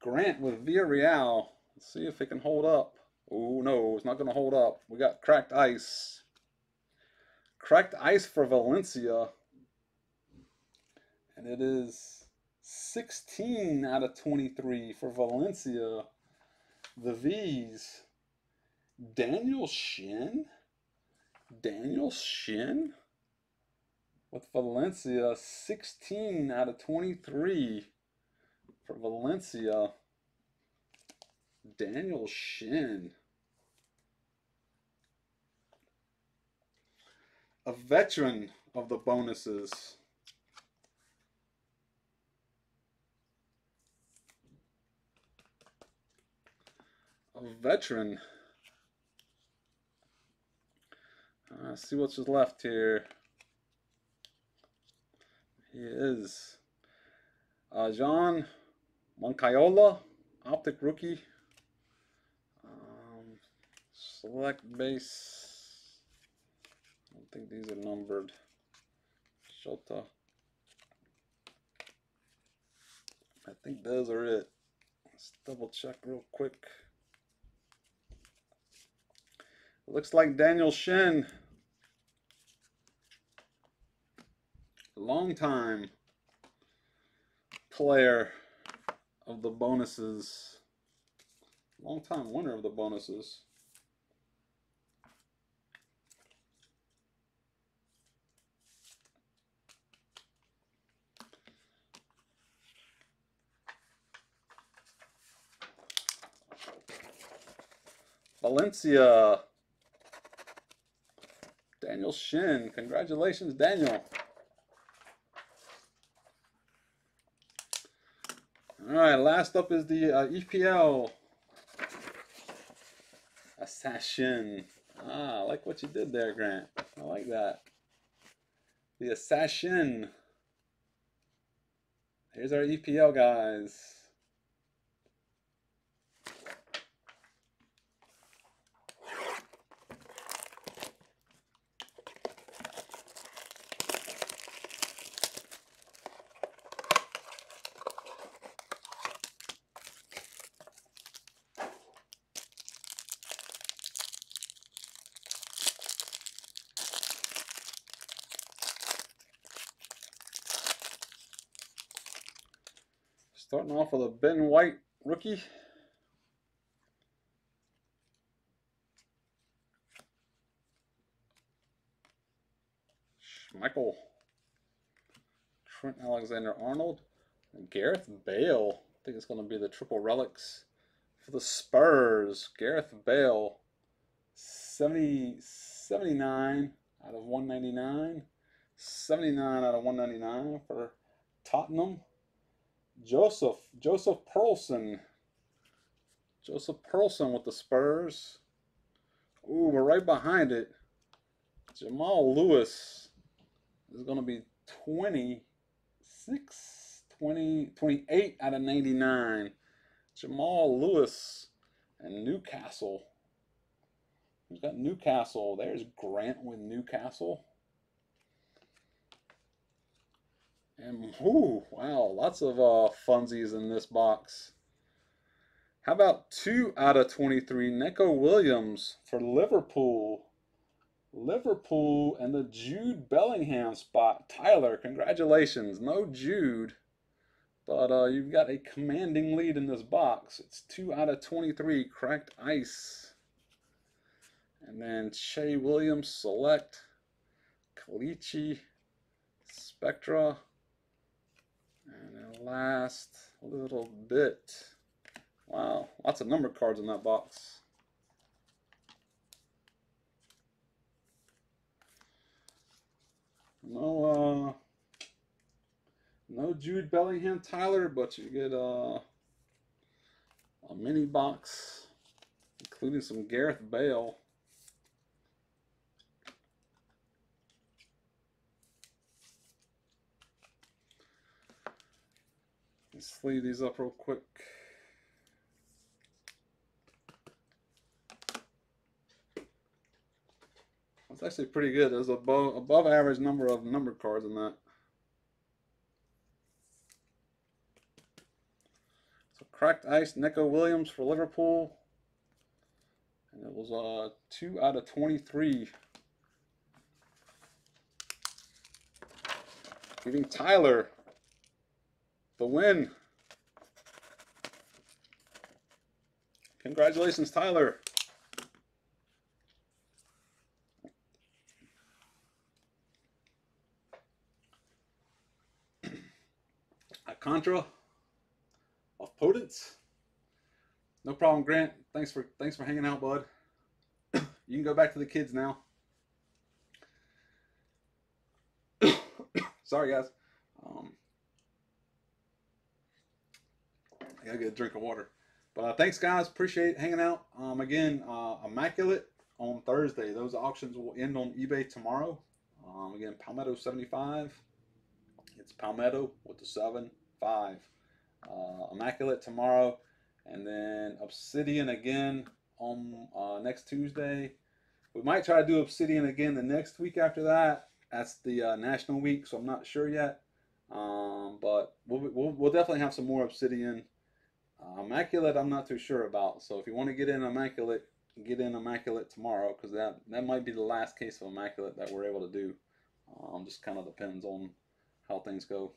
Grant with Villarreal. Let's see if it can hold up. Oh, no, it's not going to hold up. We got cracked ice. Cracked ice for Valencia. And it is 16 out of 23 for Valencia. The V's. Daniel Shin? Daniel Shin? With Valencia, 16 out of 23 for Valencia. Daniel Shin. A veteran of the bonuses. A veteran. Uh, see what's left here. He is uh, Jon Moncayola, optic rookie. Um, select base. I don't think these are numbered. Shota. I think those are it. Let's double check real quick. Looks like Daniel Shen long time player of the bonuses. Long time winner of the bonuses. Valencia. Daniel Shin. Congratulations, Daniel. All right, last up is the uh, EPL Assassin. Ah, I like what you did there, Grant. I like that. The Assassin. Here's our EPL guys. With a Ben White rookie. Michael. Trent Alexander Arnold. Gareth Bale. I think it's going to be the triple relics for the Spurs. Gareth Bale. 70, 79 out of 199. 79 out of 199 for Tottenham. Joseph, Joseph Pearlson. Joseph Pearlson with the Spurs. Ooh, we're right behind it. Jamal Lewis is going to be 26, 20, 28 out of 99. Jamal Lewis and Newcastle. Who's got Newcastle? There's Grant with Newcastle. And ooh, wow, lots of uh, funsies in this box. How about two out of 23? Neco Williams for Liverpool. Liverpool and the Jude Bellingham spot. Tyler, congratulations. No Jude, but uh, you've got a commanding lead in this box. It's two out of 23. Cracked ice. And then Shea Williams, Select. Kalichi, Spectra. Last little bit. Wow, lots of number cards in that box. No, uh, no Jude Bellingham Tyler, but you get uh, a mini box, including some Gareth Bale. Let's sleeve these up real quick. That's actually pretty good. There's above above average number of number cards in that. So cracked ice, Neco Williams for Liverpool. And it was uh two out of twenty-three. Giving Tyler the win. Congratulations, Tyler. A Contra of Potence. No problem, Grant. Thanks for thanks for hanging out, bud. you can go back to the kids now. Sorry, guys. Um, I gotta get a drink of water. But uh, thanks, guys. Appreciate hanging out. Um, again, uh, Immaculate on Thursday. Those auctions will end on eBay tomorrow. Um, again, Palmetto 75. It's Palmetto with the 7 5. Uh, Immaculate tomorrow. And then Obsidian again on uh, next Tuesday. We might try to do Obsidian again the next week after that. That's the uh, National Week, so I'm not sure yet. Um, but we'll, we'll, we'll definitely have some more Obsidian. Uh, Immaculate, I'm not too sure about. So if you want to get in Immaculate, get in Immaculate tomorrow because that, that might be the last case of Immaculate that we're able to do. Um, just kind of depends on how things go.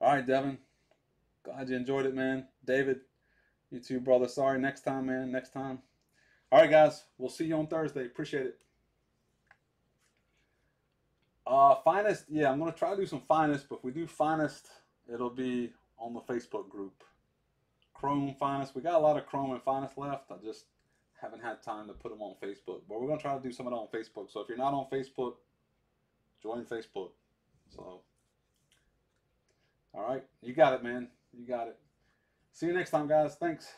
All right, Devin. Glad you enjoyed it, man. David, you too, brother. Sorry, next time, man. Next time. All right, guys. We'll see you on Thursday. Appreciate it. Uh, finest, yeah, I'm gonna try to do some finest, but if we do finest, it'll be on the Facebook group. Chrome finest, we got a lot of Chrome and finest left. I just haven't had time to put them on Facebook, but we're gonna try to do some of that on Facebook. So if you're not on Facebook, join Facebook. So, all right, you got it, man. You got it. See you next time, guys. Thanks.